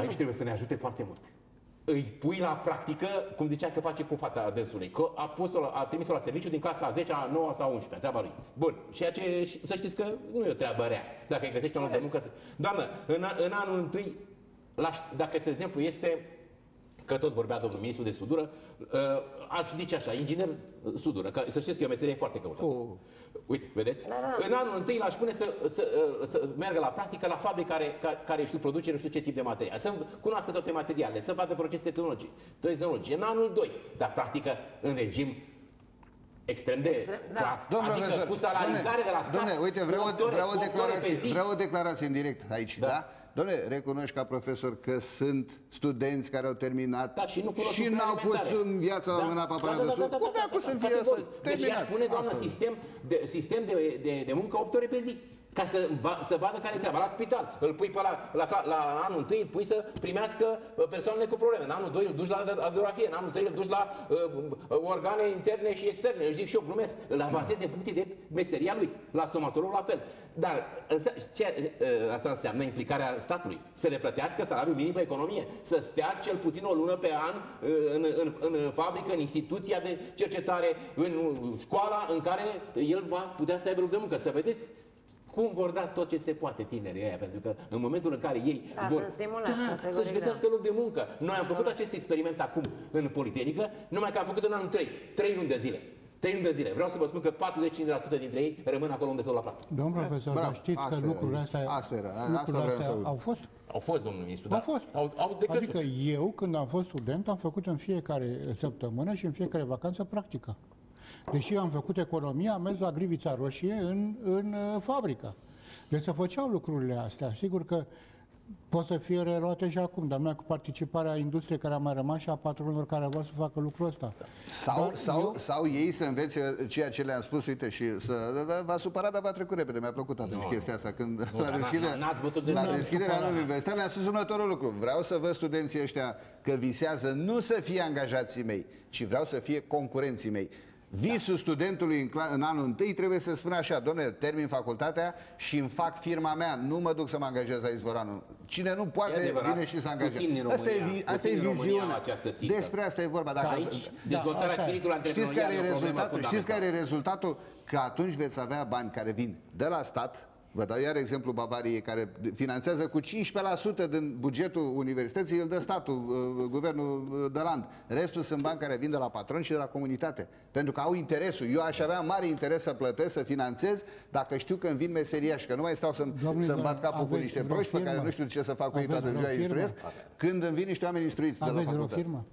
aici trebuie să ne ajute foarte mult. Îi pui la practică, cum zicea că face cu fata dânsului, că a, pus-o, la- a trimis-o la serviciu din clasa a 10, a 9 sau 11, treaba lui. Bun, ceea ce să știți că nu e o treabă rea. Dacă îi găsești un loc de muncă, să- doamnă, în, a- în anul întâi, la, dacă, de exemplu, este că tot vorbea domnul ministru de sudură, uh, aș zice așa, inginer uh, sudură, că să știți că e o meserie foarte căutată. Oh. Uite, vedeți? Da, da. În anul întâi l-aș pune să, să, uh, să meargă la practică la fabrică care, care, care știu produce nu știu ce tip de material, să cunoască toate materialele, să vadă procese tehnologii, tehnologie. În anul 2, dar practică în regim extrem de Extrem, da. clar. Domnul adică profesor, cu salarizare domne, de la stat. Domne, uite, vreau, cu o, opt ore- vreau, o cu opt ore pe declarație, zi. vreau o declarație în direct aici, da? Da. Da? Domnule, recunoști ca profesor că sunt studenți care au terminat Da, și nu cunosc și lucruri n-au pus elementare. în viața da. în apa da, da, da, da, da, Cum da, dracu da, să da, fie asta? categoric. Deci Terminat. i-aș pune, doamnă, Asta. sistem de, sistem de, de, de muncă 8 ore pe zi. Ca să, va, să vadă care e treaba. La spital îl pui pe la, la, la, la anul întâi, îl pui să primească uh, persoanele cu probleme. În anul 2 îl duci la radiografie, în anul 3 îl duci la uh, uh, organe interne și externe. Își zic și eu, glumesc. Îl avansezi în funcție de meseria lui. La stomatolog la fel. Dar înse- ce, uh, asta înseamnă implicarea statului. Să le plătească salariul minim pe economie. Să stea cel puțin o lună pe an uh, în, în, în fabrică, în instituția de cercetare, în uh, școala în care el va putea să aibă loc de muncă. Să vedeți cum vor da tot ce se poate tinerii aia, pentru că în momentul în care ei Da, vor sunt stimulați, da, categoric, să-și da. găsească loc de muncă. Noi am făcut acest experiment acum în Politehnică, numai că am făcut în anul 3, 3 luni de zile. 3 luni de zile. Vreau să vă spun că 45% dintre ei rămân acolo unde sunt la plată. Domnul profesor, bravo. dar știți Asta că era, lucrurile astea, asta era, asta lucrurile vreau astea să aud. au fost? Au fost, domnul ministru, Au da. fost. Au, au decăzut. Adică eu, când am fost student, am făcut în fiecare săptămână și în fiecare vacanță practică. Deși am făcut economie, am mers la Grivița Roșie în, în uh, fabrică. Deci se făceau lucrurile astea. Sigur că pot să fie reluate și acum, dar numai cu participarea industriei care a mai rămas și a patronilor care vor să facă lucrul ăsta. Sau, Dar sau, eu- sau ei să învețe ceea ce le-am spus, uite, și să... V-a supărat, dar v-a trecut repede. Mi-a plăcut atunci Nu, chestia asta. Când Nu, la dar deschidere, n- n-ați bătut de la mână. deschiderea supărat. anului universitar le-am spus următorul lucru. Vreau să văd studenții ăștia că visează nu să fie angajații mei, ci vreau să fie concurenții mei. Visul studentului în, cla- în anul întâi trebuie să spună așa, domnule, termin facultatea și îmi fac firma mea, nu mă duc să mă angajez la Izvoranu. Cine nu E poate, adevărat, vine și să angajează. puțini în Asta e, România, vi- asta puțini e în România viziunea. au această țită. Despre asta e vorba. Dacă Aici, Da, dezvoltarea așa e. spiritului Știți antreprenorial care e e o problemă rezultatul? Știți fundamentală. care e rezultatul? Că atunci veți avea bani care vin de la stat, Vă dau iar exemplu Bavariei, care finanțează cu 15% din bugetul universității, îl dă statul, uh, guvernul uh, de land. Restul sunt bani care vin de la patron și de la comunitate. Pentru că au interesul. Eu aș avea mare interes să plătesc, să finanțez, dacă știu că îmi vin meseria și că nu mai stau să-mi, Domnule, să-mi bat dar capul cu aveți niște vreo proști pe care firmă? nu știu ce să fac cu ei Aveți toată vreo ziua, firmă? instruiesc, când îmi vin niște oameni instruiți de la Aveți vreo facultate. firmă?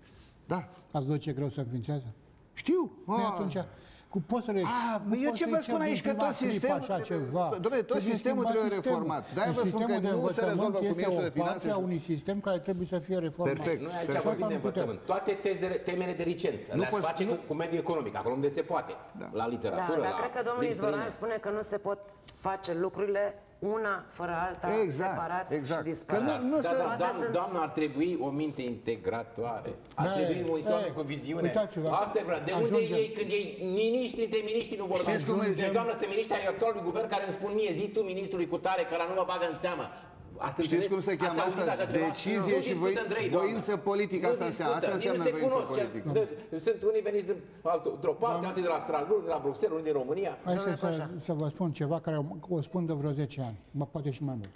Da, Ați văzut ce greu se înființează? știu. Păi Ah. atunci, cu poți să le... A, nu eu poți ce să-i vă spun ceri aici, din că prima tot clipă sistemul- așa ceva. Dom'le, tot Trebuie sistemul schimbat trebuie sistemul. reformat. De-aia Deci vă spun că sistemul de nu se învățământ rezolvă cu este ministrul o de finanțe parte a și- unui sistem care trebuie să fie reformat. Perfect. Noi aici Perfect. vorbim de Asta nu putem. învățământ. Toate tezele, temele de licență Nu le-aș poți- face nu- cu, cu mediul economic, acolo unde se poate. Da. La Da, literatură, dar la cred că domnul limbi Izvoran străine. spune că nu se pot face lucrurile una fără alta, Exact, separat exact. și Că disparat. nu- nu Da, se- da, Toate doamnă, sunt- doamnă, ar trebui o minte integratoare. Ar Da, trebui e, mulți oameni e, cu viziune. uitați-vă, Asta e vreau. De unde ajungem- ei, când ei, miniștri între miniștri nu vorbesc? Știți cum e- Deci, doamnă, sunt miniștri ai actualului guvern care îmi spun mie, zi tu ministrului cu tare, că la nu mă bagă în seamă. Ați Știți înțeles? cum se cheamă Ați auzit asta? așa ceva? Decizie Nu și discută voi- între ei, voință doamnă. politică, Nu asta înseamnă- discută, asta nici nu înseamnă se voință cunosc. politică. De- Sunt unii veniți din altă- într-o parte, alții de la Strasbourg, de la Bruxelles, unii din România. Hai să, Domnule să, Coșa. să vă spun ceva care o spun de vreo 10 ani, mă poate și mai mult.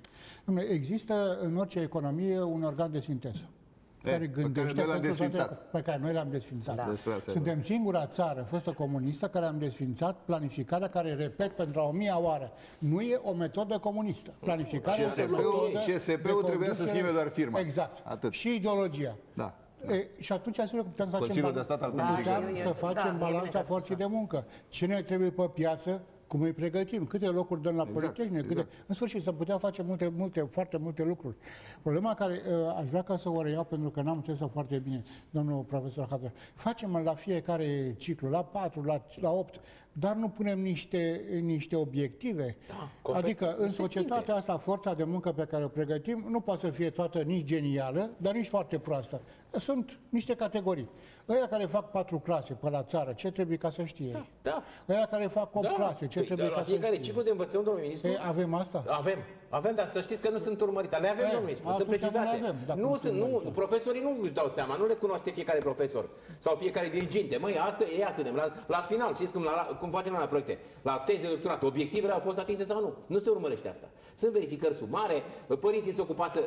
Dom'le, există în orice economie un organ de sinteză care pe care gândește noi l-am pentru toate- desfințat. pe care noi l-am desfințat. Da. Despre asta e Suntem singura țară fostă comunistă care am desfințat planificarea care, repet, pentru a o mia oară, nu e o metodă comunistă. Planificarea este o CSP-ul metodă CSP-ul de trebuia să conducere- schimbe doar firma. Exact. Atât. Și ideologia. Da. E, și atunci sigur că putem să facem Consiliul de balan- Stat al putem Planificării. să Da, facem e balanța bine că forței de muncă. Ce ne trebuie pe piață, cum îi pregătim, câte locuri dăm la exact, Politehnică, câte... exact. în sfârșit să putea face multe, multe, foarte multe lucruri. Problema care uh, aș vrea ca să o reiau pentru că n-am înțeles-o foarte bine, domnul profesor Hadra. Facem la fiecare ciclu, la 4, la, la 8, dar nu punem niște, niște obiective. Da, complet- adică în niște societatea ținte. asta, forța de muncă pe care o pregătim nu poate să fie toată nici genială, dar nici foarte proastă. Sunt niște categorii. Ăia care fac patru clase pe la țară, ce trebuie ca să știe? Da. Ăia care fac 8 clase, ce Păi, trebuie la ca să fiecare știe? ciclu de învățământ, domnule ministru, Ei, avem asta? Avem, avem, dar să știți că nu sunt urmărite. Le avem, E, domnule ministru, sunt atunci nu precizate. le avem, dacă nu, nu sunt, sunt nu, urmărite. profesorii nu își dau seama, nu le cunoaște fiecare profesor sau fiecare diriginte. Măi, asta e, ia să vedem. La, la final, știți cum, la, cum facem la proiecte? La teze de doctorat, obiectivele au fost atinse sau nu? Nu se urmărește asta. Sunt verificări sumare, părinții se ocupa să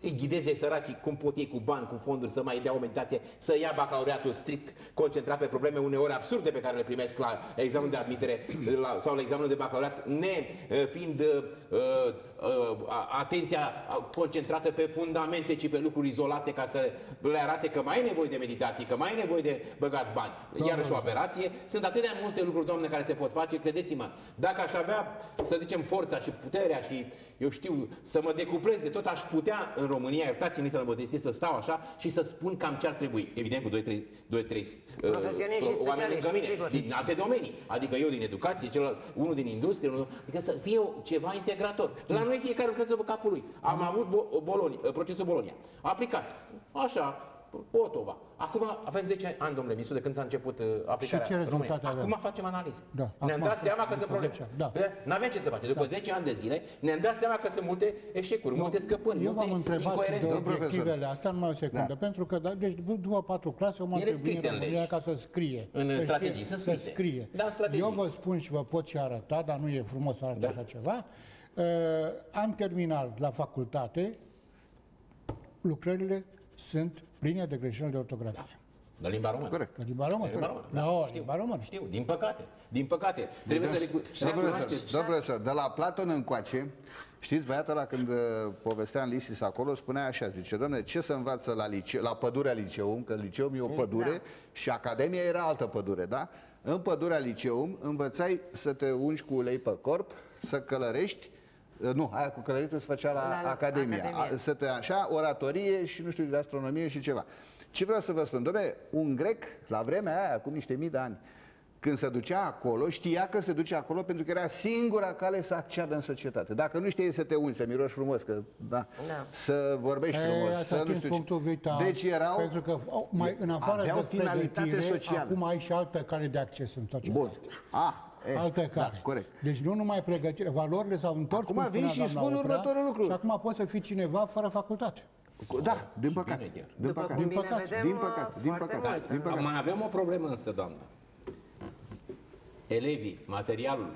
îi ghideze săracii cum pot ei cu bani, cu fonduri să mai dea o meditație, să ia bacalaureatul strict concentrat pe probleme uneori absurde pe care le primesc la examenul de admitere la, sau la examenul de bacalaureat, ne eh, fiind uh, uh, a- atenția concentrată pe fundamente, ci pe lucruri izolate ca să le arate că mai ai nevoie de meditație, că mai ai nevoie de băgat bani. Iarăși o aberație. Sunt atâtea multe lucruri, doamne, care se pot face, credeți-mă. Dacă aș avea, să zicem, forța și puterea și, eu știu, să mă decuplez de tot, aș putea în România, iertați-mi să mă să stau așa și să spun cam ce ar trebui. Evident, cu 2-3 Profesioniști și oameni lângă specialiști, mine, sigur. din alte domenii. Adică eu din educație, celălalt, unul din industrie, unul, adică să fie o- ceva integrator. La noi fiecare lucrează pe capul lui. Am avut Bo- Bologna, procesul Bologna. Aplicat. Așa, Otova. Acum avem 10 ani, domnule ministru, de când a început uh, aplicarea ce în România. rezultate avem? Acum facem analize. Da, Ne-am acum dat facem seama că după sunt probleme. 10 ani, da. Nu avem ce să facem. După 10 ani de zile ne-am dat seama că sunt multe eșecuri, multe scăpări, Eu multe v-am întrebat incoerențe. de profesor. obiectivele astea, numai o secundă, Da. pentru că da, deci, după- după patru clase, omul ar Ele trebui în scrise în România legi. ca să scrie. În Să știe- strategii, sunt să scrise. scrie. Da, în strategii. Eu vă spun și vă pot și arăta, dar nu e frumos să arăt Da. așa ceva. Uh, am terminat la facultate, lucrările sunt pline de greșeli de ortografie. De limba română. Corect. La limba română. De limba română. La da, o, știu. limba română. Știu, din păcate. Din păcate. Trebuie să recu- Domnule profesor, recunoașteți. domnule profesor, de la Platon încoace, știți, băiatul ăla când uh, povestea în Lisis acolo, spunea așa, zice, domnule, ce să învață la, liceu, la pădurea liceum, că liceum e o pădure Da. și academia era altă pădure, da? În pădurea liceum învățai să te ungi cu ulei pe corp, să călărești, uh, nu, aia cu călăritul se făcea la, La- la academia. Academie. A- Să te așa, oratorie și nu știu, de astronomie și ceva. Ce vreau să vă spun, domnule, un grec, la vremea aia, acum niște mii de ani, când se ducea acolo, știa că se duce acolo pentru că era singura cale să acceadă în societate. Dacă nu știi să te unzi, să miroși frumos, că, da, Da. să vorbești frumos, E, ați să nu atins știu punctul ce. vital. Deci erau... Pentru că au- mai, în afară aveau de finalitate pregătire, socială. acum ai și altă cale de acces în societate. Bun. A, e, Altă da, cale. corect. Deci nu numai pregătire, valorile s-au întors, Acum cum vin spunea și doamna spun Oprea, următorul lucru. Și acum poți să fii cineva fără facultate. Da, din păcate. bine chiar. Din După păcate. cum Din bine păcate, vedem, din păcate, din foarte păcate, mult. din păcate. Mai avem o problemă însă, doamnă. Elevii, materialul,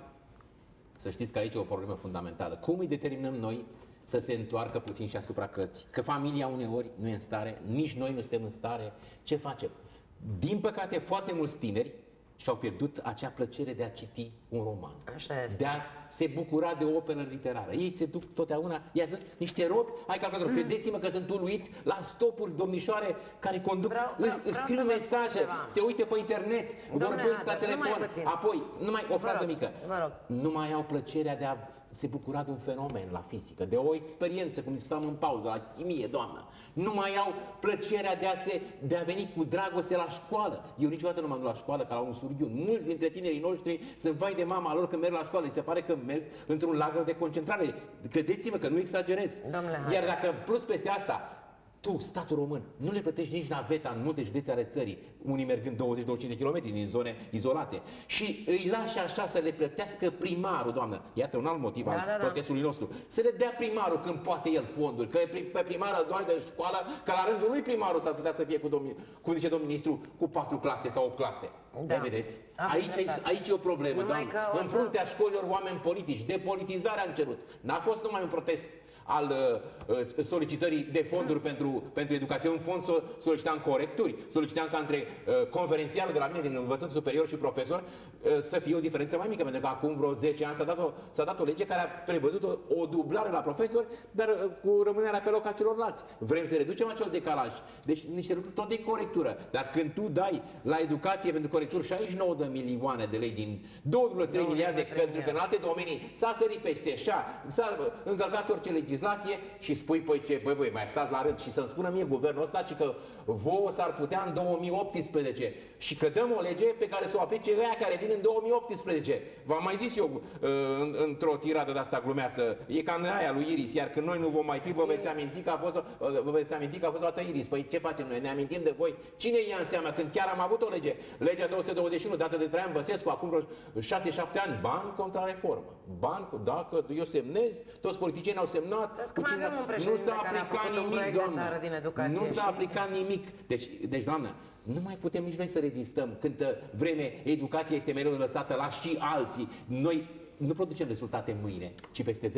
să știți că aici e o problemă fundamentală. Cum îi determinăm noi să se întoarcă puțin și asupra cărții? Că familia uneori nu e în stare, nici noi nu suntem în stare. Ce facem? Din păcate, foarte mulți tineri și-au pierdut acea plăcere de a citi un roman. Așa este. De a se bucura de o operă literară. Ei se duc totdeauna, i-a zis, niște robi, ai calculator. Mm. Credeți-mă că sunt uluit la stopuri domnișoare care conduc, Vreau- își, vreau- își vreau scriu să vă spun mesaje, ceva. se uită pe internet, Domnule vorbesc la Adler, numai telefon. puțin. Apoi, numai o frază rog, mică. vă rog. Nu mai au plăcerea de a se bucura de un fenomen la fizică, de o experiență, cum discutam în pauză, la chimie, doamnă. Nu mai au plăcerea de a, se, de a veni cu dragoste la școală. Eu niciodată nu m-am dus la școală ca la un surghiun. Mulți dintre tinerii noștri sunt vai de mama lor când merg la școală. Li se pare că merg într-un lagăr de concentrare. Credeți-mă că nu exagerez. Domnule Iar Haide. dacă plus peste asta, tu, statul român, nu le plătești nici naveta în multe județe ale țării, unii mergând 20-25 de kilometri din zone izolate, și îi lași așa să le plătească primarul, doamnă. Iată un alt motiv Da, al da, da. protestului nostru. Să le dea primarul când poate el fonduri, că pri- pe primarul doar de școală, că la rândul lui primarul s-ar putea să fie cu, domni, cum zice domnul ministru, cu patru clase sau 8 clase. Da. Da. vedeți? Aveți Aici, aici, dreptate. aici e o problemă, Numai doamnă. că o În să- fruntea școlilor oameni politici, depolitizarea am cerut. N-a fost numai un protest al uh, uh, solicitării de fonduri pentru, pentru educație. În fond so- solicitam corecturi, solicitam ca între uh, conferențialul de la mine din învățământ superior și profesor uh, să fie o diferență mai mică, pentru că acum vreo 10 ani s-a dat o, s-a dat o lege care a prevăzut o, o dublare la profesori, dar uh, cu rămânerea pe loc a celorlalți. Vrem să reducem acel decalaj. Deci niște lucruri tot de corectură. Dar când tu dai la educație pentru corecturi 69 de milioane de lei din 2,3 miliarde, pentru că în alte domenii s-a sărit peste așa, s-a încălcat orice legislație și spui, păi ce, păi voi mai stați la rând și să-mi spună mie guvernul ăsta ci că vouă s-ar putea în 2018 și că dăm o lege pe care să o aplice ăia care vin în 2018. V-am mai zis eu uh, în- într-o tiradă de asta glumeață, e ca în aia lui Iris, iar când noi nu vom mai fi, vă veți aminti că a fost, o- uh, vă veți aminti că a fost o dată Iris. Păi ce facem noi? Ne amintim de voi? Cine ia în seama când chiar am avut o lege? Legea 221 dată de Traian Băsescu acum vreo 6-7 ani, bani contra reformă. Bani, cu- dacă eu semnez, toți politicienii au semnat, Vezi că mai cine- avem un nu președinte s-a care a aplicat făcut un nimic, proiect de doamnă. țară din educație Nu s-a și- aplicat nimic. Deci, deci, doamnă, nu mai putem nici noi să rezistăm când uh, vreme educația este mereu lăsată la și alții. Noi nu producem rezultate mâine, ci peste 10-12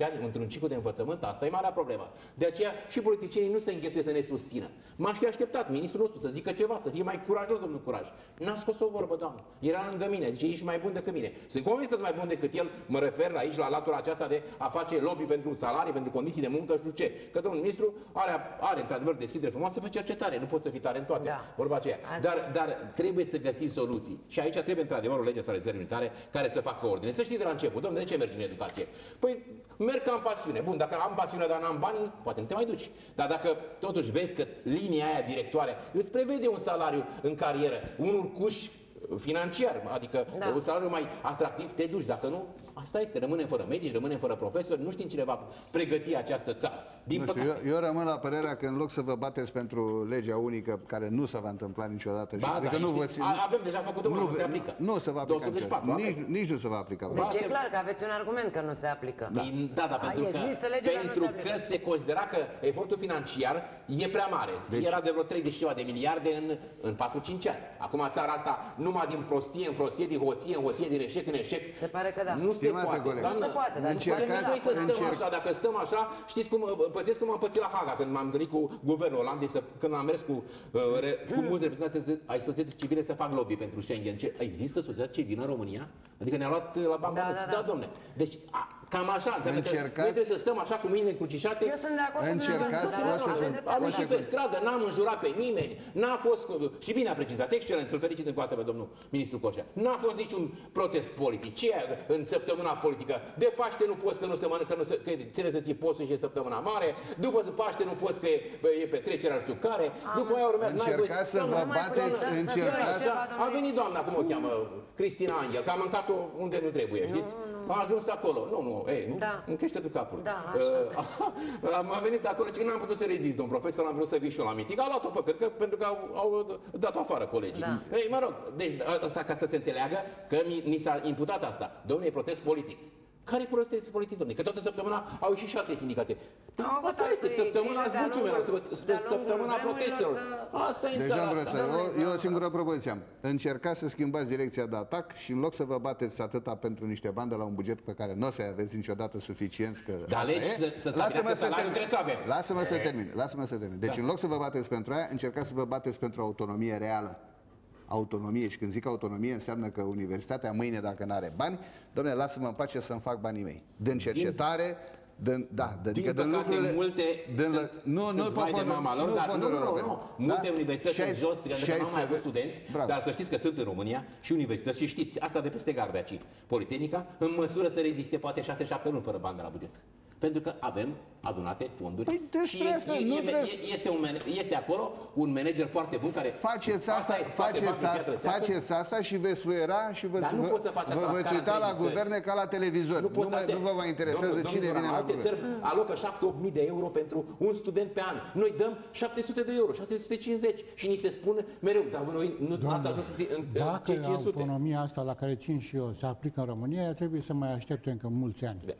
ani, într-un ciclu de învățământ, asta e marea problemă. De aceea și politicienii nu se înghesuie să ne susțină. M-aș fi așteptat ministrul nostru să zică ceva, să fie mai curajos, domnul Curaj. N-a scos o vorbă, doamnă. Era lângă mine, zice, ești mai bun decât mine. Sunt convins că sunt mai bun decât el, mă refer aici la latura aceasta de a face lobby pentru salarii, pentru condiții de muncă, știu ce. Că domnul ministru are, are într-adevăr deschidere frumoasă pe cercetare, nu poți să fii tare în toate, Da. vorba aceea. Azi- Dar, dar trebuie să găsim soluții. Și aici trebuie într-adevăr o lege sau rezerve unitare care să facă ordine. Să știți de la început, domnule, de ce mergi în educație? Păi merg ca în pasiune. Bun, dacă am pasiune, dar n-am bani, poate nu te mai duci. Dar dacă totuși vezi că linia aia directoare îți prevede un salariu în carieră, un urcuș financiar, adică Da. un salariu mai atractiv, te duci. Dacă nu, asta este, rămânem fără medici, rămânem fără profesori, nu știm cine va pregăti această țară. Din Nu știu, păcate. eu, eu rămân la părerea că în loc să vă bateți pentru legea unică, care nu se va întâmpla niciodată, și Ba, adică da, nu știți, vă a- avem deja făcut una, nu se aplică. Nu se va aplica 284, niciodată. avem. nici, nici nu se va aplica. Ba, Deci se- e clar că aveți un argument că nu se aplică. Da, da, da pentru, A, că, există lege, dar nu pentru se aplică. că se considera că efortul financiar e prea mare. Deci... Era de vreo 30 ceva de miliarde în, în 4-5 ani. Acum țara asta, numai din prostie în prostie, din hoție în hoție, din eșec în eșec. Se pare că da. Nu se Stimate poate. coleg, Doamnă, Nu se poate, dar nu se poate putem nici noi să stăm încerc- așa. Dacă stăm așa, știți cum, pățiți cum am pățit la Haga când m-am întâlnit cu guvernul Olandei, să, când am mers cu, uh, re, cu mulți reprezentanți ai societății civile să fac lobby pentru Schengen. Ce, există societate civilă în România? Adică ne-a luat uh, la bani Da, bănuți. da, da. da, domne. Deci, a, cam așa, înseamnă că Încercați- noi trebuie să stăm așa cu mâinile încrucișate. Eu sunt de acord cu Încercați dumneavoastră, o dar secundă. aveți dreptate. Am O ieșit pe stradă, n-am înjurat pe nimeni, n-a fost, cu- și bine a precizat, excelent, îl felicit încă o dată pe domnul ministru Coșa. N-a fost niciun protest politic. Ce e în săptămâna politică? De Paște nu poți că nu se mănâncă, nu se, că trebuie să ții postul și e săptămâna mare, după Paște nu poți că e, e petrecerea nu știu care, după aia urmează, n-ai voie Încercați să Doamna, vă mai bateți, putem să- să încercați... ceva, Așa, a venit doamna, cum o cheamă, Cristina Angel, că a mâncat-o unde nu trebuie, știți? A ajuns acolo. Nu, nu, ei, nu, Da. îmi crește tu capul. Da, așa. Uh, [laughs] am venit acolo și n-am putut să rezist, domn profesor, am vrut să vii și eu la miting. A luat-o pe cărcă pentru că au, au dat-o afară colegii. Da. Ei, mă rog, deci asta ca să se înțeleagă că mi, mi s-a imputat asta. Domnule, e protest politic. Care e protest politic, domnule? Că toată săptămâna au ieșit și alte sindicate. Au avut Asta este, alții săptămâna grijă de-a zbuciumelor, lungul- săp- de-a lungul săptămâna vremurilor protestelor. să- Asta e în Deci, țara domnul asta. profesor, eu, eu o singură propoziție am. Încercați să schimbați direcția de atac și în loc să vă bateți atâta pentru niște bani de la un buget pe care nu o să-i aveți niciodată suficienți, că Dar asta legi e, să- să lasă-mă stabilească salariul termin. trebuie să avem. Lasă-mă să termin, lasă-mă să termin. Deci în loc să vă bateți pentru aia, încercați să vă bateți pentru autonomie reală. Autonomie și când zic autonomie înseamnă că universitatea mâine dacă nu are bani, domnule, lasă-mă în pace să-mi fac banii mei. Din cercetare, din, da, Din adică păcate, lucrurile- multe din sunt, lă- nu, sunt nu, vai de fonduri- mama lor, nu dar nu, fonduri nu, nu, europene. nu. Da? Multe universități sunt 60 jos, pentru că n-am mai 60 avut studenți, Bravo. dar să știți că sunt în România și universități și știți, asta de peste gardă aici, Politehnica, în măsură să reziste poate 6-7 luni fără bani de la buget. Pentru că avem adunate fonduri Păi despre și e- asta, e, nu e, trebuie- e, este, un, man- este acolo un manager foarte bun care Faceți asta, e, scoate bani faceți din asta, piatră seacă. faceți asta și veți fluiera și vă, Dar nu vă, poți să faci asta vă la veți scara uita la întregii țări. guverne ca la televizor. Nu, poți nu, mai, să te- nu vă mai interesează Domnul- cine domnul vine Zoran, la Alte guvern. țări alocă 7-8 mii de euro pentru un student pe an. Noi dăm 700 de euro, 750 și ni se spune mereu, dar voi noi nu ați Doamne, ajuns în, în, în dacă cei 500. autonomia asta la care țin și eu se aplică în România, ea trebuie să mai aștepte încă mulți ani. Da.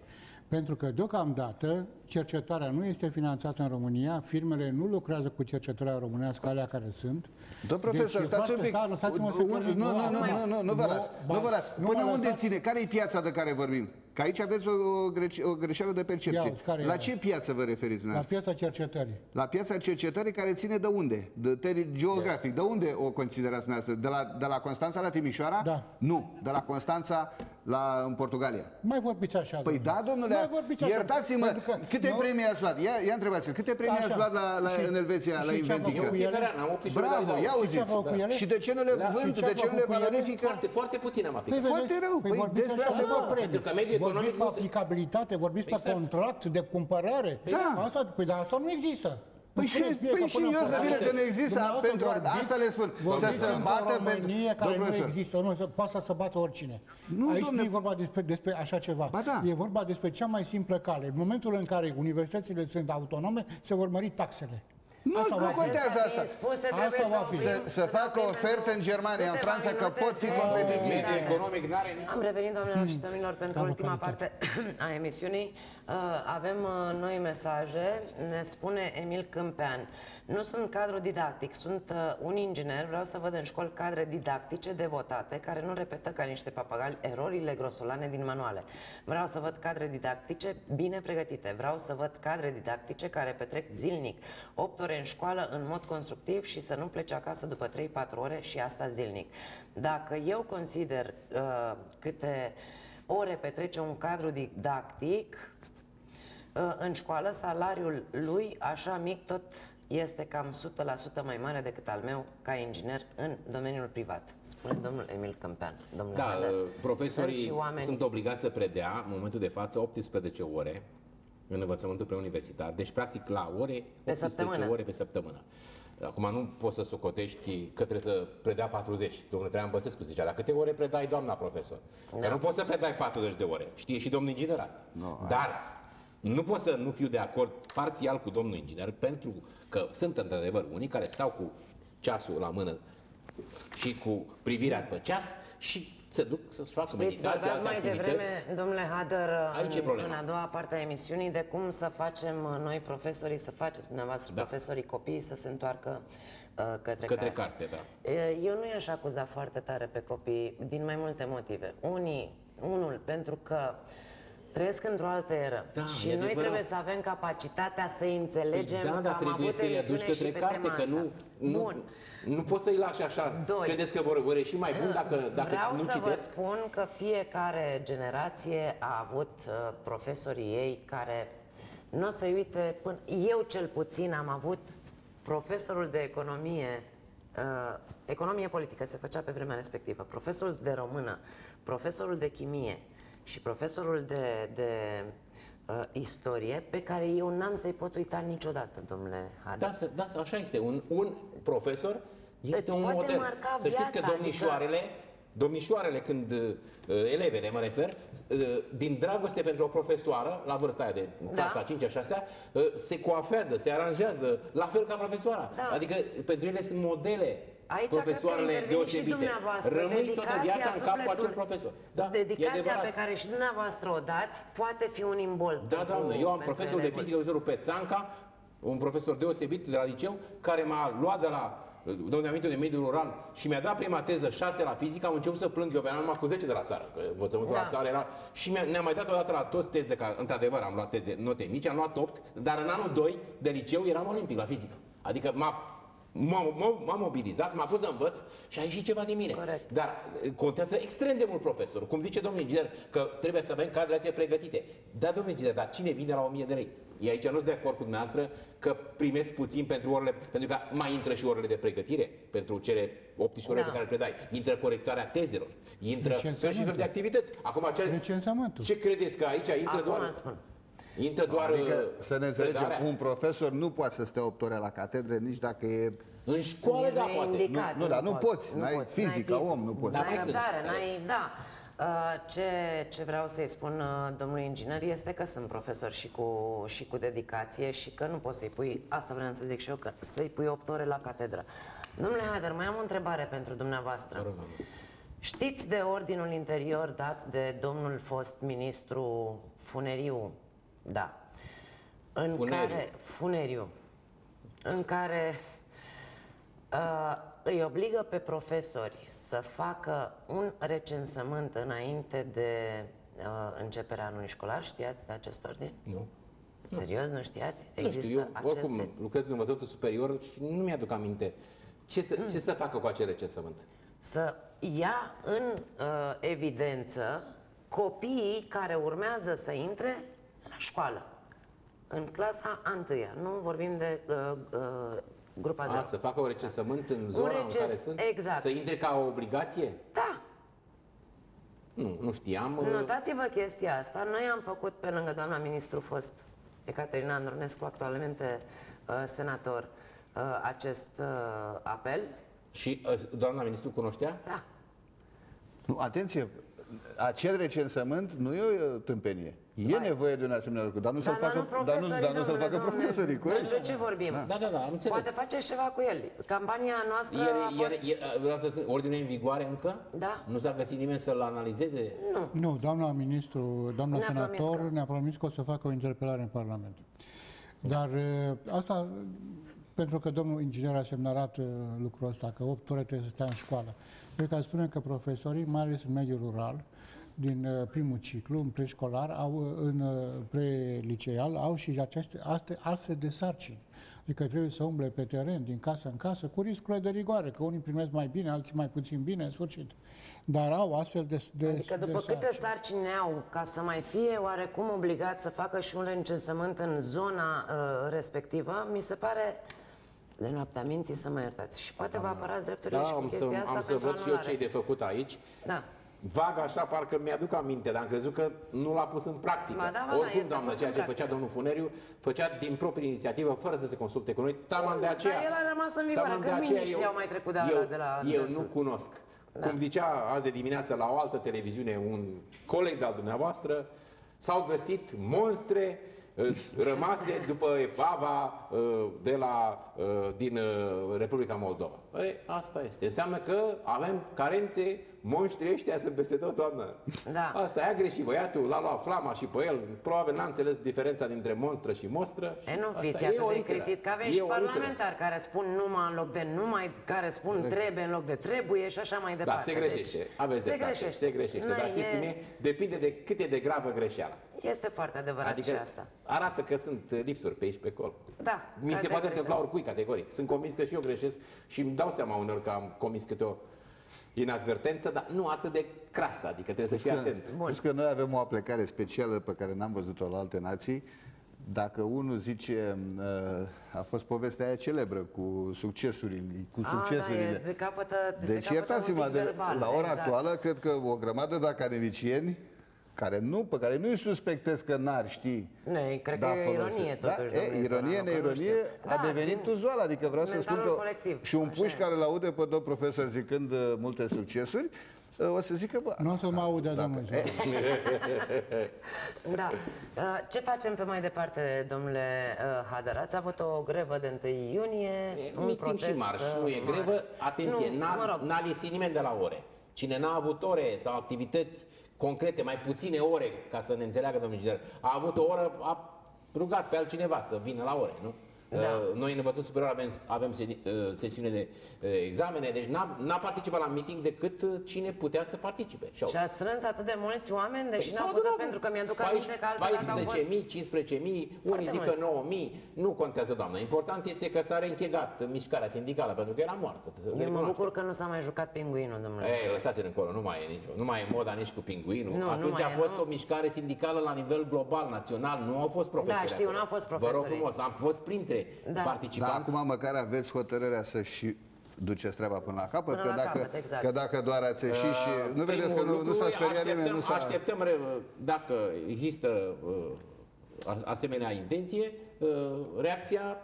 Pentru că deocamdată cercetarea nu este finanțată în România, firmele nu lucrează cu cercetarea românească, alea care sunt. Domn profesor, Deci, stați un foarte- pic. Da, lăsați-mă să Un- termin. Nu, nu, nu, acum- nu, nu, nu vă las. ba- Nu vă las. nu Până mă unde lăsați. ține? Care e piața de care vorbim? Că aici aveți o, o, grece- o greșeală de percepție. Ia uzi, care La e? ce piață vă referiți La dumneavoastră? piața cercetării. La piața cercetării care ține de unde? De teri geografic. De unde o considerați dumneavoastră? De la, de la Constanța la Timișoara? Da. Nu. De la Constanța la, în Portugalia. Mai vorbiți așa, Păi domnule. da, domnule, Mai vorbiți așa. iertați-mă, pentru că câte eu- premii ați luat? Ia, ia întrebați câte premii Așa. ați luat la, la, Și- în Elveția, și la ce-a Inventică? făcut cu ele? Fiecare an am 18 Bravo, medalii de ia aur. Și ce a auziți. făcut cu ele? Și de ce nu le Da. vând, Și ce a de ce nu făcut le cu ele? valorifică? Foarte, foarte puțin am Păi, aplicat. Foarte vedeți? rău. Păi, Păi vorbiți despre așa asta de vă premii. Pentru că mediul economic Vorbiți pe nu se- aplicabilitate, vorbiți pe Exact. contract de cumpărare. Da. Asta, păi dar asta nu există. Păi Îmi și, spuneți mie păi că și până eu acum- să vină că nu există, Dumneavoastră pentru vorbiți- asta le spun, să vorbiți se într-o bată pentru- Românie care Domnul nu profesor. există, nu, să, poate să bată oricine. Nu, Aici domne. nu e vorba despre, despre așa ceva. Ba da. E vorba despre cea mai simplă cale. În momentul în care universitățile sunt autonome, se vor mări taxele. Nu, Asta nu va fi. contează asta. Spuse, Asta trebuie va să fi. oprim, Să, să facă dăm oferte în pentru Germania, în câteva Franța, că minute pot fi de- competitivi. Mediul economic n-are nici Am revenit, doamnelor și domnilor, pentru Da, ultima localitate. parte a emisiunii. Uh, Avem uh, noi mesaje. Ne spune Emil Câmpean. Nu sunt cadru didactic, sunt uh, un inginer. Vreau să văd în școli cadre didactice devotate care nu repetă ca niște papagali erorile grosolane din manuale. Vreau să văd cadre didactice bine pregătite. Vreau să văd cadre didactice care petrec zilnic 8 ore în școală în mod constructiv și să nu plece acasă după 3-4 ore și asta zilnic. Dacă eu consider uh, câte ore petrece un cadru didactic, Uh, în școală salariul lui, așa mic, tot este cam 100% mai mare decât al meu ca inginer în domeniul privat, spune domnul Emil Câmpean. Domnule Da, Hader. Sunt și profesorii oameni. sunt obligați să predea, în momentul de față, 18 ore în învățământul preuniversitar. Deci, practic, la ore, 18 săptămână. ore pe săptămână. Acum nu poți să socotești că trebuie să predea 40. Domnul Traian Băsescu zicea, dar câte ore predai, doamna profesor? Că Da. nu poți să predai 40 de ore. Știe și domnul inginer asta. Dar nu pot să nu fiu de acord parțial cu domnul inginer, pentru că sunt într-adevăr unii care stau cu ceasul la mână și cu privirea pe ceas și se duc să-și facă Știți, meditații, vorbeați alte mai activități. devreme, domnule Hader, Aici e în, problema. în a doua parte a emisiunii, de cum să facem uh, noi profesorii, să faceți dumneavoastră Da. profesorii copiii să se întoarcă uh, către, Către carte. carte, da. E, Eu nu i-aș acuza foarte tare pe copii din mai multe motive. Unii, unul, pentru că trăiesc într-o altă eră Da, și e noi adevărat. trebuie să avem capacitatea să înțelegem Păi da, că dar am trebuie avut să-i aduci emisiune către și pe carte, tema că nu, asta. nu, Bun. nu poți să-i lași așa. Doi. Credeți că vor, vor ieși mai bun dacă, dacă Vreau nu să vă citesc? spun că fiecare generație a avut uh, profesorii ei care nu o să-i uite până... Eu cel puțin am avut profesorul de economie, uh, economie politică se făcea pe vremea respectivă, profesorul de română, profesorul de chimie și profesorul de, de uh, istorie pe care eu n-am să-i pot uita niciodată, domnule Hader. Da, să- da, să- așa este. Un, un profesor este Îți un poate model. marca Să știți că viața, domnișoarele, domnișoarele când uh, elevele mă refer, uh, din dragoste pentru o profesoară, la vârsta aia de Da. clasa 5 6 uh, se coafează, se aranjează, la fel ca profesoara. Da. Adică pentru ele sunt modele Aici cred că profesoarele interveniți și deosebite. dumneavoastră. Rămâi toată Dedicația, viața în capul sufletul, acel profesor. Da, e Dedicația adevărat. pe care și dumneavoastră o dați poate fi un imbold. Da, pentru- doamnă, eu am pentru profesor de elevul. fizică, profesorul Pețanca, un profesor deosebit de la liceu, care m-a luat de la de unde am venit eu de mediul rural și mi-a dat prima teză 6 la fizică, am început să plâng, eu veneam numai cu 10 de la țară, că învățământul Da. la țară era... Și mi-a, ne-a mai dat o dată la toți teze, că într-adevăr am luat teze, note mici, am luat 8, dar în anul 2 de liceu eram olimpic la fizică. Adică m-a M-a, m-a, m-a mobilizat, m-a pus să învăț și a ieșit ceva din mine. Corect. Dar eh, contează extrem de mult profesor. Cum zice domnul inginer, că trebuie să avem cadrele pregătite. Da, domnule inginer, dar cine vine la 1000 de lei? E aici nu sunt de acord cu dumneavoastră că primesc puțin pentru orele, pentru că mai intră și orele de pregătire pentru cele 18 ore Da. pe care le predai. Intră corectarea tezelor, intră fel și fel Recensământul. de activități. Acum, ce, Recensământul. ce credeți că aici intră Acum doar... îți spun. Intră doar Adică, uh, să ne înțelegem, predarea? un profesor nu poate să stea 8 ore la catedră nici dacă e... În școală, Nici da, nu e poate. indicat, Nu, nu, dar nu poți, n-ai poți, fizică, fizic, om, nu poți. Dar mai N-ai sunt răbdare, care- n-ai, da. Uh, Ce, ce vreau să-i spun uh, domnului inginer este că sunt profesor și cu, și cu dedicație și că nu poți să-i pui, asta vreau să zic și eu, că să-i pui 8 ore la catedră. Domnule Hader, mai am o întrebare pentru dumneavoastră. Vă rog, doamnă. Știți de ordinul interior dat de domnul fost ministru Funeriu? Da. În Funeriu. care, Funeriu, în care uh, îi obligă pe profesori să facă un recensământ înainte de uh, uh, începerea anului școlar. Știați de acest ordin? Nu. Serios, nu știați? Nu știu, eu aceste- oricum lucrez în învățământul superior și nu mi-aduc aminte ce să, ce să facă cu acel recensământ. să ia în uh, evidență copiii care urmează să intre la școală. În clasa a întâia. Nu vorbim de uh, uh, grupa 0. A, să facă un recensământ în zona în reces- care sunt? exact. Să intre ca o obligație? Da, Nu, nu știam. uh, notați-vă chestia asta. Noi am făcut pe lângă doamna ministru fost Ecaterina Andronescu, actualmente uh, senator, uh, acest uh, apel. Și uh, doamna ministru cunoștea? Da. Nu, atenție, acel recensământ nu e o tâmpenie. E Mai. nevoie de un asemenea lucru, dar nu să-l Dar, facă, nu dar nu, profesorii, dar nu să-l domnule, facă domnule. profesorii, corect? Despre ce vorbim? Da, da, da, am înțeles. Poate face ceva cu el. Campania noastră Iar, a iar, fost... iar, vreau să spun, ordinul e în vigoare încă? Da. Nu s-a găsit nimeni să-l analizeze? Nu, doamna ministru, doamna Ne-a promis senator că- ne-a promis că o să facă o interpelare în Parlament. Dar uh, asta, pentru că domnul inginer a semnalat uh, lucrul ăsta, că 8 ore trebuie să stea în școală. Eu ca spune că profesorii, mai ales în mediul rural, din uh, primul ciclu, în preșcolar, au, uh, în uh, preliceal, au și aceste alte, astfel de sarcini. Adică trebuie să umble pe teren, din casă în casă, cu riscurile de rigoare, că unii primesc mai bine, alții mai puțin bine, în sfârșit. Dar au astfel de, de Adică de după câte sarcini. sarcini au ca să mai fie oarecum obligat să facă și un recensământ în zona uh, respectivă, mi se pare de noaptea minții să mă iertați. Și poate vă apărați drepturile Da, și cu am să, chestia asta am să pentru văd și eu anulare. ce de făcut aici. Da. Vag așa, parcă mi-aduc aminte, dar am crezut că nu l-a pus în practică. Ba da, ba da, Oricum, este doamnă, pus ceea în ce practică. făcea domnul Funeriu, făcea din proprie inițiativă, fără să se consulte cu noi. Taman de aceea... Dar el a rămas în vigoare. taman de Câți aceea miniștri eu- au mai trecut de eu, ala de la Eu dânsul? nu cunosc. Cum zicea azi de dimineață la o altă televiziune un coleg de-al dumneavoastră, s-au găsit monstre uh, rămase după epava uh, de la, uh, din uh, Republica Moldova. Ei, asta este. Înseamnă că avem carențe, monștrii ăștia sunt peste tot, doamnă. Da. Asta e, a greșit băiatul, l-a luat flama și pe el. Probabil n-a înțeles diferența dintre monstră și mostră. E nu Asta fiți e atât o de literă. critic, că avem E și o literă. parlamentari care spun numai în loc de numai, care spun trebuie în loc de trebuie și așa mai Da, departe. se greșește. Deci, Aveți se dreptate. greșește. Se greșește. Noi Dar știți e- cum e? Depinde de cât e de gravă greșeala. Este foarte adevărat Adică și asta. arată că sunt lipsuri pe aici pe acolo. Da, Mi se poate categoric, întâmpla da. oricui, categoric. Sunt convins că și eu greșesc și îmi dau seama uneori că am comis câte o inadvertență, dar nu atât de crasă, adică trebuie să fii atent. Știți că noi avem o aplecare specială pe care n-am văzut-o la alte nații. Dacă unul zice, uh, a fost povestea aia celebră cu succesurile, cu A, succesurile. Da, e, de capătă, se Deci capătă iertați-mă, un pic de, verbal, la ora exact. actuală, cred că o grămadă de academicieni care nu, pe care nu-i suspectez că n-ar ști. Nu, cred da că e folosi. ironie da? totuși, E, domnule ironie, Zoranu, că nu neironie, știu. a Da, devenit din uzual, adică vreau să spun mentalul că colectiv, și un așa puș e. care laude pe domn profesor zicând uh, multe succesuri, uh, o să zică, bă, Nu o să mă audă domnul Zoran. [laughs] Da. Uh, Ce facem pe mai departe, domnule uh, Hadar? Ați avut o grevă de 1 iunie, E un miting protest și marș, uh, nu e mare. grevă. Atenție, Nu, n-a, mă rog, n-a lipsit nimeni de la ore. Cine n-a avut ore sau activități concrete, mai puține ore, ca să ne înțeleagă domnul inginer, a avut o oră, a rugat pe altcineva să vină la ore, nu? Da. Uh, Noi în învățământul superior avem, avem sedi- uh, sesiune de uh, examene, deci n-a, n-a participat la meeting decât uh, cine putea să participe. Și au- Și ați strâns atât de mulți oameni, deși Păi n-au s-au putut, adunat, pentru că mi-aduc 14 aminte că altele dacă au fost... 14.000, 15.000, unii Foarte zic că mulți. 9.000, nu contează, doamnă. Important este că s-a reînchegat mișcarea sindicală, pentru că era moartă. să Eu mă recunoaștem. bucur că nu s-a mai jucat pinguinul, domnule. Ei, lăsați-l încolo, nu mai e nici, nu mai e moda nici cu pinguinul. Nu, nu Atunci mai a e, fost nu? o mișcare sindicală la nivel global, național, nu au fost profesori. Da, știu, acolo. n-au fost Vă rog profesorii. frumos, am fost printre Da. Dar participanți. acum măcar aveți hotărârea să și duceți treaba până la capăt, Până că, la dacă, capăt, exact. că dacă doar ați ieșit și... Uh, Nu vedeți că primul nu, nu lucru s-a e, speriat nimeni, așteptăm, nu s-a... Așteptăm, re- dacă există uh, a- asemenea intenție, uh, reacția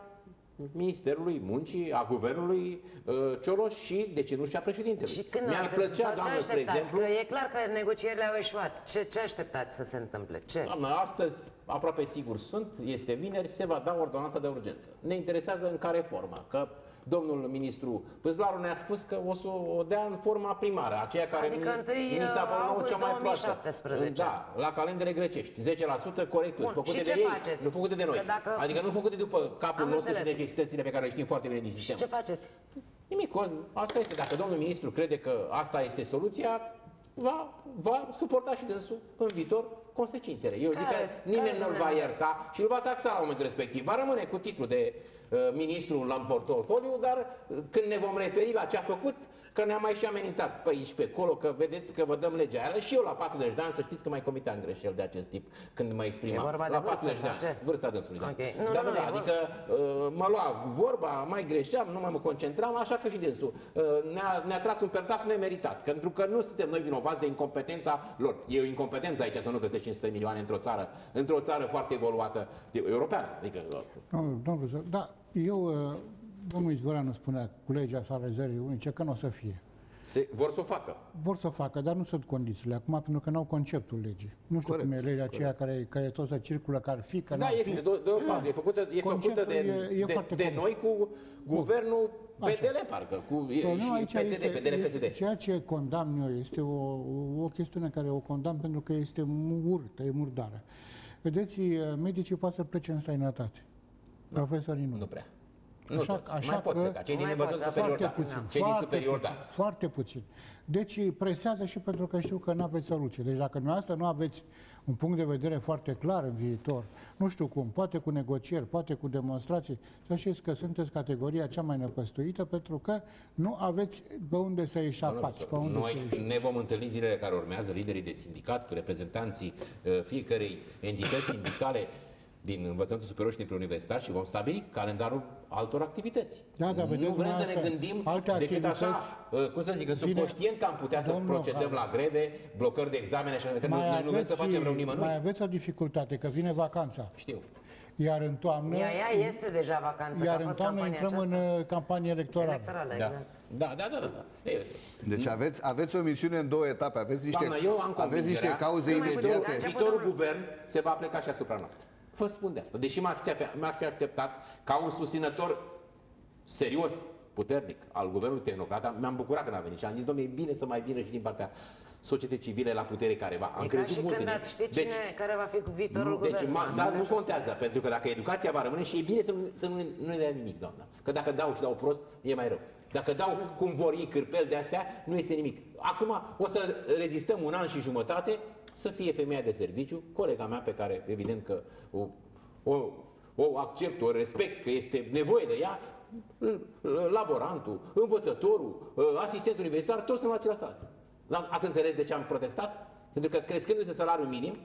Ministerului Muncii, a Guvernului uh, Cioloș și, de ce nu, și a președintelui. Și când Mi-ar aștept- plăcea, sau ce doamnă, spre așteptați? exemplu, Că e clar că negocierile au eșuat. Ce, ce așteptați să se întâmple? Ce? Doamnă, astăzi, aproape sigur sunt, este vineri, se va da ordonată de urgență. Ne interesează în care formă, că domnul ministru Păzlaru ne-a spus că o să o dea în forma primară, aceea care Adică mi- întâi, mi s-a părut nouă august cea mai proastă. 2017. Da, la calendele grecești, 10% corecturi, Bun, făcute și de ce ei, faceți? nu făcute de noi. Că dacă- Adică nu făcute după capul Am nostru înțeles. și necesitățile pe care le știm foarte bine din sistem. Ce faceți? Nimic, o- asta este. Dacă domnul ministru crede că asta este soluția, va, va suporta și dânsul în viitor consecințele. Eu zic Care- că nimeni care nu-l va domnule? ierta și îl va taxa la momentul respectiv. Va rămâne cu titlul de uh, ministru la portofoliu, dar uh, când ne vom referi la ce a făcut, că ne-a mai și amenințat pe aici, pe acolo, că vedeți că vă dăm legea aia. Și eu la 40 de ani, să știți că mai comiteam greșeli de acest tip când mă exprimam. E vorba de la vârstă 40 de sau ani. ce? Vârsta dânsului, da. Ok. Nu, da, nu, da, nu, da, e adică uh, mă lua vorba, mai greșeam, nu mai mă concentram, așa că și dânsul uh, ne-a, ne-a tras un pertaf nemeritat, pentru că nu suntem noi vinovați de incompetența lor. E o incompetență aici să nu găsești 500 de milioane într-o țară, într-o țară foarte evoluată, de- europeană. Adică, uh, Domnul, domnul profesor, da, eu, uh, domnul Izvoranu spunea cu legea sa rezervii unice că nu o să fie. se, vor să o facă. Vor să facă, dar nu sunt condițiile acum, pentru că n-au conceptul legii. Nu știu Corect, cum e legea aceea care, care tot să circulă, că ar fi, că Da, n-ar este, fi. de, de o parte, e făcută, e făcută Conceptul de, e- e de, foarte de comun. noi cu guvernul Așa. PDL, parcă, cu e, Problema și aici PSD, este, PDL, este, PSD. ceea ce condamn eu este o, o chestiune care o condamn pentru că este urtă, e murdară. Vedeți, medicii pot să plece în străinătate. Profesorii nu. Nu prea. Nu Așa- toți. așa mai pot că- pleca. Cei din Mai învățământ pot, superior, Foarte da. puțin. Cei din foarte superior, puțin, da. Foarte puțin. Deci îi presează și pentru că știu că nu aveți soluție. Deci dacă dumneavoastră nu aveți un punct de vedere foarte clar în viitor, nu știu cum, poate cu negocieri, poate cu demonstrații, să știți că sunteți categoria cea mai năpăstuită pentru că nu aveți pe unde să eșapați, pe unde să Noi ieșiți. ne vom întâlni zilele care urmează, liderii de sindicat, cu reprezentanții uh, fiecărei entități sindicale din învățământul superior și din preuniversitar și vom stabili calendarul altor activități. Da, da, nu vedeți vrem să ne dumneavoastră, gândim alte decât așa, activități. uh, cum să zic, în Vine- subconștient că am putea să Domnul procedăm Carol. la greve, blocări de examene și așa, că noi, noi nu vrem să facem rău nimănui. mai aveți o dificultate, că vine vacanța. Știu. Iar în toamnă, Ea, ea este deja vacanță, iar că a în fost toamnă campania intrăm în aceasta. uh, campanie electorală. Electorală, Da. exact. Da, da, da, da. da. E, Deci aveți, aveți o misiune în două etape, aveți niște, Doamna, eu am aveți niște convingerea cauze că mai puțin, imediate. da, Viitorul guvern se va pleca și asupra noastră. Vă spun de asta. Deși m-aș fi, m-aș fi așteptat ca un susținător serios, puternic al guvernului tehnocrat, mi-am bucurat când a venit și am zis, domnule, e bine să mai vină și din partea societății civile la putere careva. Am E ca crezut și mult când în ați ei. ști cine, care va fi viitorul nu, deci, guvern. ma, dar nu contează, pentru că dacă educația va rămâne și e bine să nu, să nu, nu ne dea nimic, doamna. Că dacă dau și dau prost, e mai rău. Dacă dau cum vor ei cârpel de astea, nu este nimic. Acum o să rezistăm un an și jumătate să fie femeia de serviciu, colega mea pe care evident că o, o, o accept, o respect, că este nevoie de ea, laborantul, învățătorul, asistentul universitar, toți sunt la același salariu. Dar Ați înțeles de ce am protestat? Pentru că crescându-se salariul minim,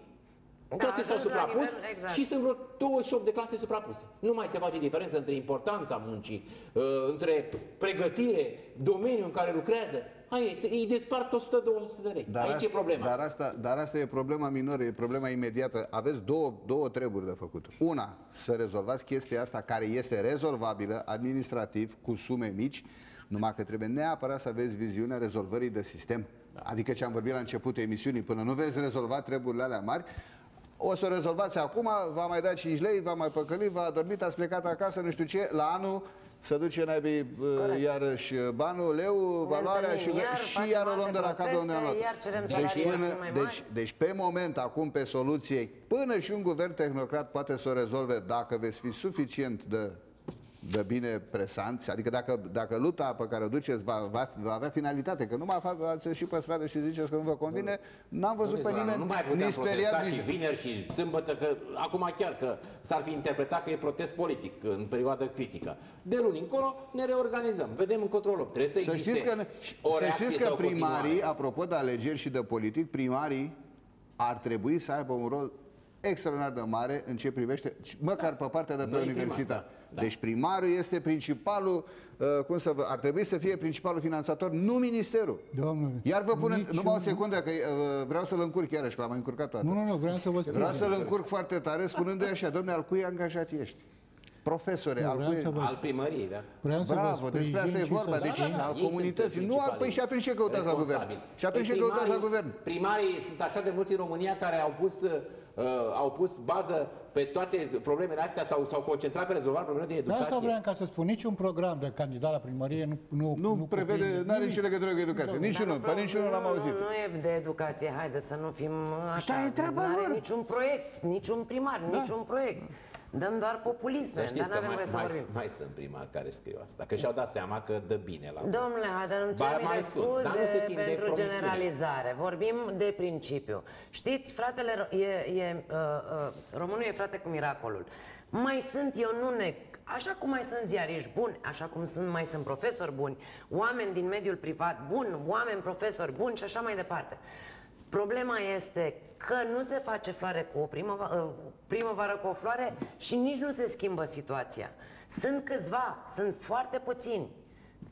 Da, toate s-au ajungi la suprapus nivel- exact. și sunt vreo 28 de clase suprapuse. Nu mai se face diferență între importanța muncii, uh, între pregătire, domeniul în care lucrează. Hai, se- îi despart 100-200 de lei. Aici asta, e problema. Dar asta, dar asta e problema minoră, e problema imediată. Aveți două, două treburi de făcut. Una, să rezolvați chestia asta care este rezolvabilă administrativ cu sume mici, numai că trebuie neapărat să aveți viziunea rezolvării de sistem. Adică ce am vorbit la începutul emisiunii, până nu veți rezolva treburile alea mari, o să o rezolvați acum, va mai da 5 lei, va mai păcăli, va dormit, ați plecat acasă, nu știu ce, la anul să duce naibii uh, iarăși uh, banul, leu, valoarea și, întâlnim iar, și facem iar o luăm alte de la cap de unde am proteste, luat. iar cerem Deci, salariații până, mai mari. deci, deci pe moment, acum pe soluție, până și un guvern tehnocrat poate să o rezolve dacă veți fi suficient de de bine presanți, adică dacă, dacă lupta pe care o duceți va, va, va avea finalitate, că nu mai faceți și pe stradă și ziceți că nu vă convine, n-am văzut pe Domnule Zoranu, nimeni nu mai puteam nici protesta speriat, și nici... vineri și sâmbătă, că acum chiar că s-ar fi interpretat că e protest politic în perioadă critică. De luni încolo ne reorganizăm, vedem încotro loc. Trebuie să Să existe știți că, și o să reacție știți că sau o primarii, continuare. apropo de alegeri și de politic, primarii ar trebui să aibă un rol extraordinar de mare în ce privește, măcar pe partea de pe Noi universitate. primari, da, da. Deci primarul este principalul, uh, cum să vă, ar trebui să fie principalul finanțator, nu ministerul. Domnule, Iar vă pun, nici numai o un- secundă, că uh, vreau să-l încurc iarăși, că l-am încurcat toată. Nu, nu, nu, vreau să vă spun. Vreau să-l încurc foarte tare, spunându-i așa, domnule, al cui angajat ești? Profesore, Nu, al vreau cui... să vă Al primăriei, da? Vreau să Bravo, vă despre asta e sprijin și vorba, să deci spun- al ei comunității. sunt Nu, principalii păi și atunci ce căutați la guvern? responsabili. Și atunci ce Ei, căutați la primarii- guvern? Primarii sunt așa de mulți în România care au pus, uh, au pus bază pe toate problemele astea sau s-au concentrat pe rezolvarea problemelor de De asta educație. vreau ca să spun, niciun program de candidat la primărie nu Nu, Nu prevede, cuprinde nu are nimic. nicio legătură cu educație. Niciunul, pe niciunul l-am Nu, auzit. Nu, nu e de educație, haideți să nu fim așa. Dar e treaba Nu are lor. niciun proiect, niciun primar, Da. niciun proiect. Dăm doar populisme, Să dar știți nu că avem mai, voie să mai, vorbim. mai sunt primari care scriu asta, că și-au dat seama că dă bine la Domnule Hader, îmi Ba, cer mii mai de sunt, scuze dar nu se țin de pentru promisiune. generalizare. Vorbim de principiu. Știți, fratele, Ro- e, e, uh, uh, românul e frate cu miracolul. Mai sunt, eu nu ne... Așa cum mai sunt ziariști buni, așa cum sunt, mai sunt profesori buni, oameni din mediul privat bun, oameni profesori buni și așa mai departe. Problema este că nu se face floare cu o primăvară, primăvară cu o floare și nici nu se schimbă situația. Sunt câțiva, sunt foarte puțini.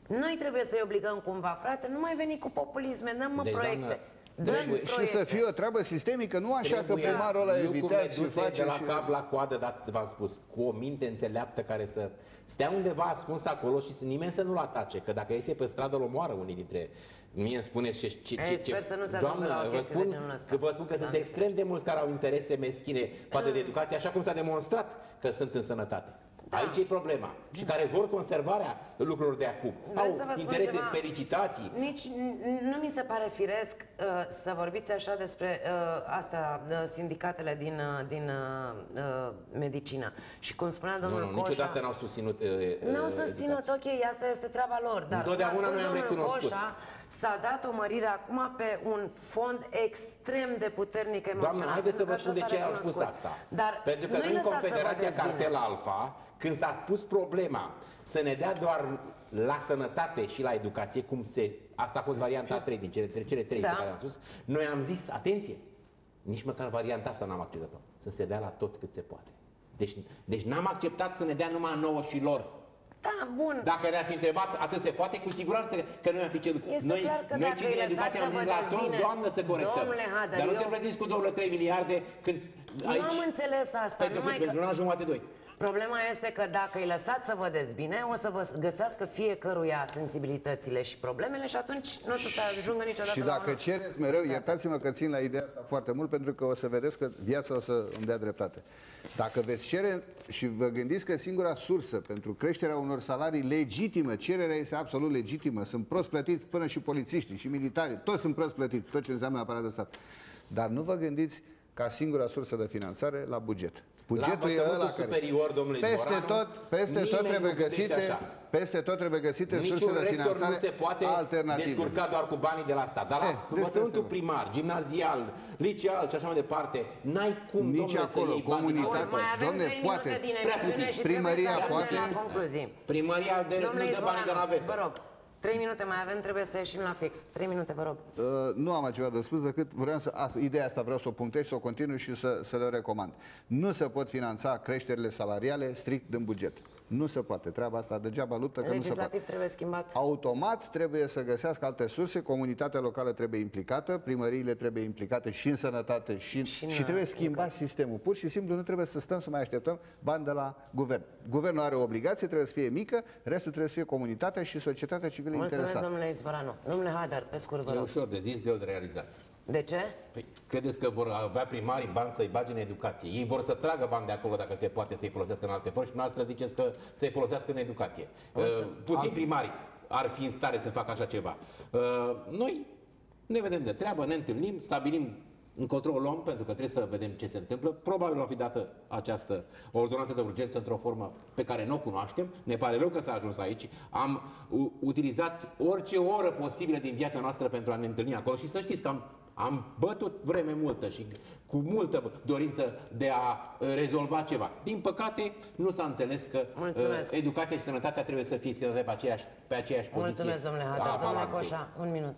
Noi trebuie să-i obligăm cumva, frate, nu mai veni cu populisme, dăm mă Deci, proiecte. doamnă, Dăm trebuie- Și proiecte. să fie o treabă sistemică, nu așa că Trebuie primarul ăla lucrurile evitează și duse face de la și... cap la coadă, dar v-am spus, cu o minte înțeleaptă care să stea undeva ascuns acolo și să, nimeni să nu-l atace, că dacă iese pe stradă, îl omoară unii dintre... Mie îmi spuneți ce, ce, Ei, ce, sper să nu se ajungă Doamnă, la o vă chestie de spun, genul ăsta. că vă spun că sunt Da. extrem de mulți care au interese meschine față de educație, așa cum s-a demonstrat că sunt în sănătate. Da. Aici e problema. Și care vor conservarea lucrurilor de acum. Vreau Au să vă spun interese ceva. pe licitații. Nici n- nu mi se pare firesc uh, să vorbiți așa despre uh, asta, uh, sindicatele din, uh, din uh, uh, medicină. Și cum spunea Nu, domnul nu, Coșa... niciodată n-au susținut uh, Nu au uh, susținut, educația. ok, asta este treaba lor, dar Întotdeauna cum a spus noi am domnul recunoscut. Coșa, s-a dat o mărire acum pe un fond extrem de puternic emoțional. Doamne, haideți să pentru vă că spun de așa ce s-a am spus recunoscut. asta. Dar Pentru că nu-i noi în lăsați să vă Confederația dezbine. Cartel Alfa, când s-a pus problema să ne dea doar la sănătate și la educație, cum se... Asta a fost varianta a 3 din cele, cele trei Da. pe care am spus, noi am zis, atenție, nici măcar varianta asta n-am acceptat-o, să se dea la toți cât se poate. Deci, deci n-am acceptat să ne dea numai nouă și lor. Da, bun. Dacă ne-ar fi întrebat atât se poate, cu siguranță că noi am fi cerut. Este noi, clar că noi dacă cei din îi lăsați educație să am vă zis la toți, dezbine- doamnă, să corectăm. Domnule Hader, Dar nu eu- te plătiți cu 2-3 miliarde când aici... Nu am înțeles asta, Pentru, numai pentru că... un an jumate, doi. Problema este că dacă îi lăsați să vă dezbine, o să vă găsească fiecăruia sensibilitățile și problemele și atunci nu o să se ajungă niciodată Și la dacă un- cereți mereu, iertați-mă că țin la ideea asta foarte mult, pentru că o să vedeți că viața o să îmi dea dreptate. Dacă veți cere și vă gândiți că singura sursă pentru creșterea unor salarii legitime, cererea este absolut legitimă, sunt prost plătiți până și polițiștii și militarii, toți sunt prost plătiți, tot ce înseamnă aparat de stat. Dar nu vă gândiți ca singura sursă de finanțare la buget. Bugetul e învățământul ăla care... superior, domnule Peste Dvoranu, tot, peste tot nimeni trebuie nu gândește găsite, așa. peste tot trebuie găsite surse Niciun de rector finanțare nu se poate alternative. descurca doar cu banii de la stat. Dar la Eh, despre învățământul asta. primar, gimnazial, liceal și așa mai departe, n-ai cum, Nici domnule, acolo, să iei bani din comunitatea. altă. Bun, mai avem Domne, trei poate. minute din Prea emisiune puțin. și Primăria trebuie să poate. ajungem la concluzii. Primăria de, Domnule nu dă bani de Izvoranu, navete. vă rog, trei minute mai avem, trebuie să ieșim la fix. Trei minute, vă rog. Uh, nu am altceva de spus decât vreau să, asta, ideea asta vreau să o punctez, să o continui și să, să le recomand. Nu se pot finanța creșterile salariale strict din buget. Nu se poate. Treaba asta degeaba luptă că nu se poate. Legislativ trebuie schimbat. Automat trebuie să găsească alte surse, comunitatea locală trebuie implicată, primăriile trebuie implicate și în sănătate și, în, Și și, în, și trebuie schimbat sistemul. Pur și simplu nu trebuie să stăm să mai așteptăm bani de la guvern. Guvernul are o obligație, trebuie să fie mică, restul trebuie să fie comunitatea și societatea civilă Mulțumesc, interesată. domnule Izvoranu. Domnule Hader, pe scurt, vă E rog. ușor de zis, greu de realizat. De ce? Păi, credeți că vor avea primarii bani să-i bage în educație? Ei vor să tragă bani de acolo dacă se poate să-i folosească în alte părți și noastră ziceți că să-i folosească în educație. Uh, puțin primarii ar fi în stare să facă așa ceva. Uh, noi ne vedem de treabă, ne întâlnim, stabilim încotro o luăm, pentru că trebuie să vedem ce se întâmplă. Probabil va fi dată această ordonanță de urgență într-o formă pe care nu o cunoaștem. Ne pare rău că s-a ajuns aici. Am u- utilizat orice oră posibilă din viața noastră pentru a ne întâlni acolo și să știți că am, am bătut vreme multă și cu multă dorință de a uh, rezolva ceva. Din păcate, nu s-a înțeles că uh, Mulțumesc. educația și sănătatea trebuie să fie ținute pe aceeași, pe aceeași poziție. Mulțumesc, domnule a Hader. Domnule balanței. Coșa, un minut.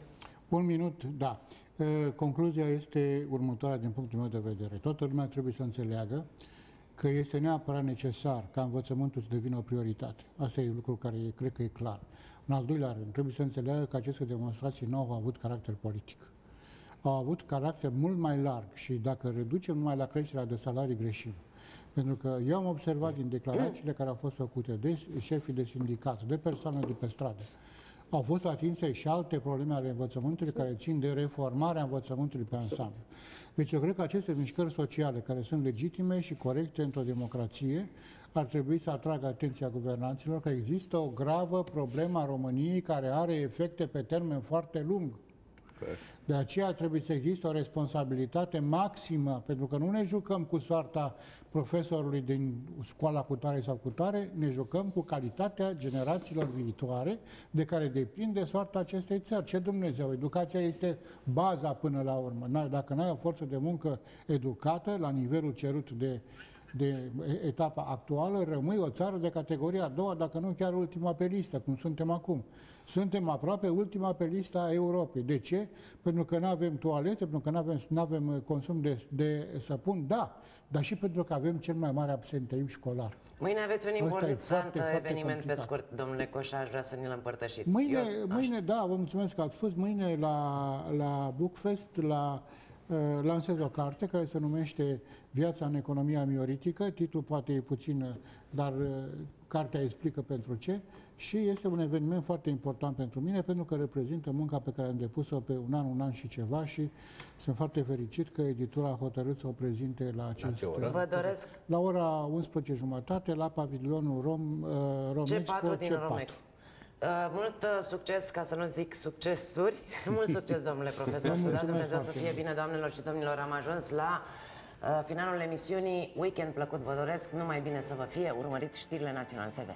Un minut, da. E, Concluzia este următoarea din punctul meu de vedere. Toată lumea trebuie să înțeleagă că este neapărat necesar ca învățământul să devină o prioritate. Asta e lucru care e, cred că e clar. În al doilea rând, trebuie să înțeleagă că aceste demonstrații nu au avut caracter politic. Au avut caracter mult mai larg și dacă reducem numai la creșterea de salarii greșim. Pentru că eu am observat din declarațiile care au fost făcute de șefii de sindicat, de persoane de pe stradă, au fost atinse și alte probleme ale învățământului care țin de reformarea învățământului pe ansamblu. Deci eu cred că aceste mișcări sociale, care sunt legitime și corecte într-o democrație, ar trebui să atragă atenția guvernanților că există o gravă problemă a României care are efecte pe termen foarte lung. De aceea trebuie să existe o responsabilitate maximă, pentru că nu ne jucăm cu soarta profesorului din școala cu tare sau cu tare, ne jucăm cu calitatea generațiilor viitoare de care depinde soarta acestei țări. Ce Dumnezeu? Educația este baza până la urmă. N-ai- Dacă nu ai o forță de muncă educată la nivelul cerut de de etapa actuală, rămâi o țară de categoria a doua, dacă nu chiar ultima pe listă, cum suntem acum. Suntem aproape ultima pe lista Europei. De ce? Pentru că nu avem toalete, pentru că nu avem, nu avem consum de, de săpun, da, dar și pentru că avem cel mai mare absenteism școlar. Mâine aveți un Asta e important foarte, foarte eveniment pe complicat. scurt, domnule Coșa, aș vrea să ne-l împărtășiți. Mâine, Eu sunt- mâine, da, vă mulțumesc că ați spus, mâine la, la Bookfest, la, uh, lansez o carte care se numește Viața în economia mioritică, titlul poate e puțin, uh, dar uh, cartea explică pentru ce și este un eveniment foarte important pentru mine pentru că reprezintă munca pe care am depus-o pe un an, un an și ceva și sunt foarte fericit că editura a hotărât să o prezinte la acest... ce oră? Vă doresc La ora 11 jumătate la pavilionul Rom, uh, Romexpo C4 din Romex. Uh, mult uh, succes, ca să nu zic succesuri. [laughs] mult succes, domnule profesor. [laughs] Vă Să dea mulțumesc Dumnezeu să foarte fie mult. bine, doamnelor și domnilor. Am ajuns la uh, finalul emisiunii. Weekend plăcut vă doresc. Numai bine să vă fie. Urmăriți știrile Național TV.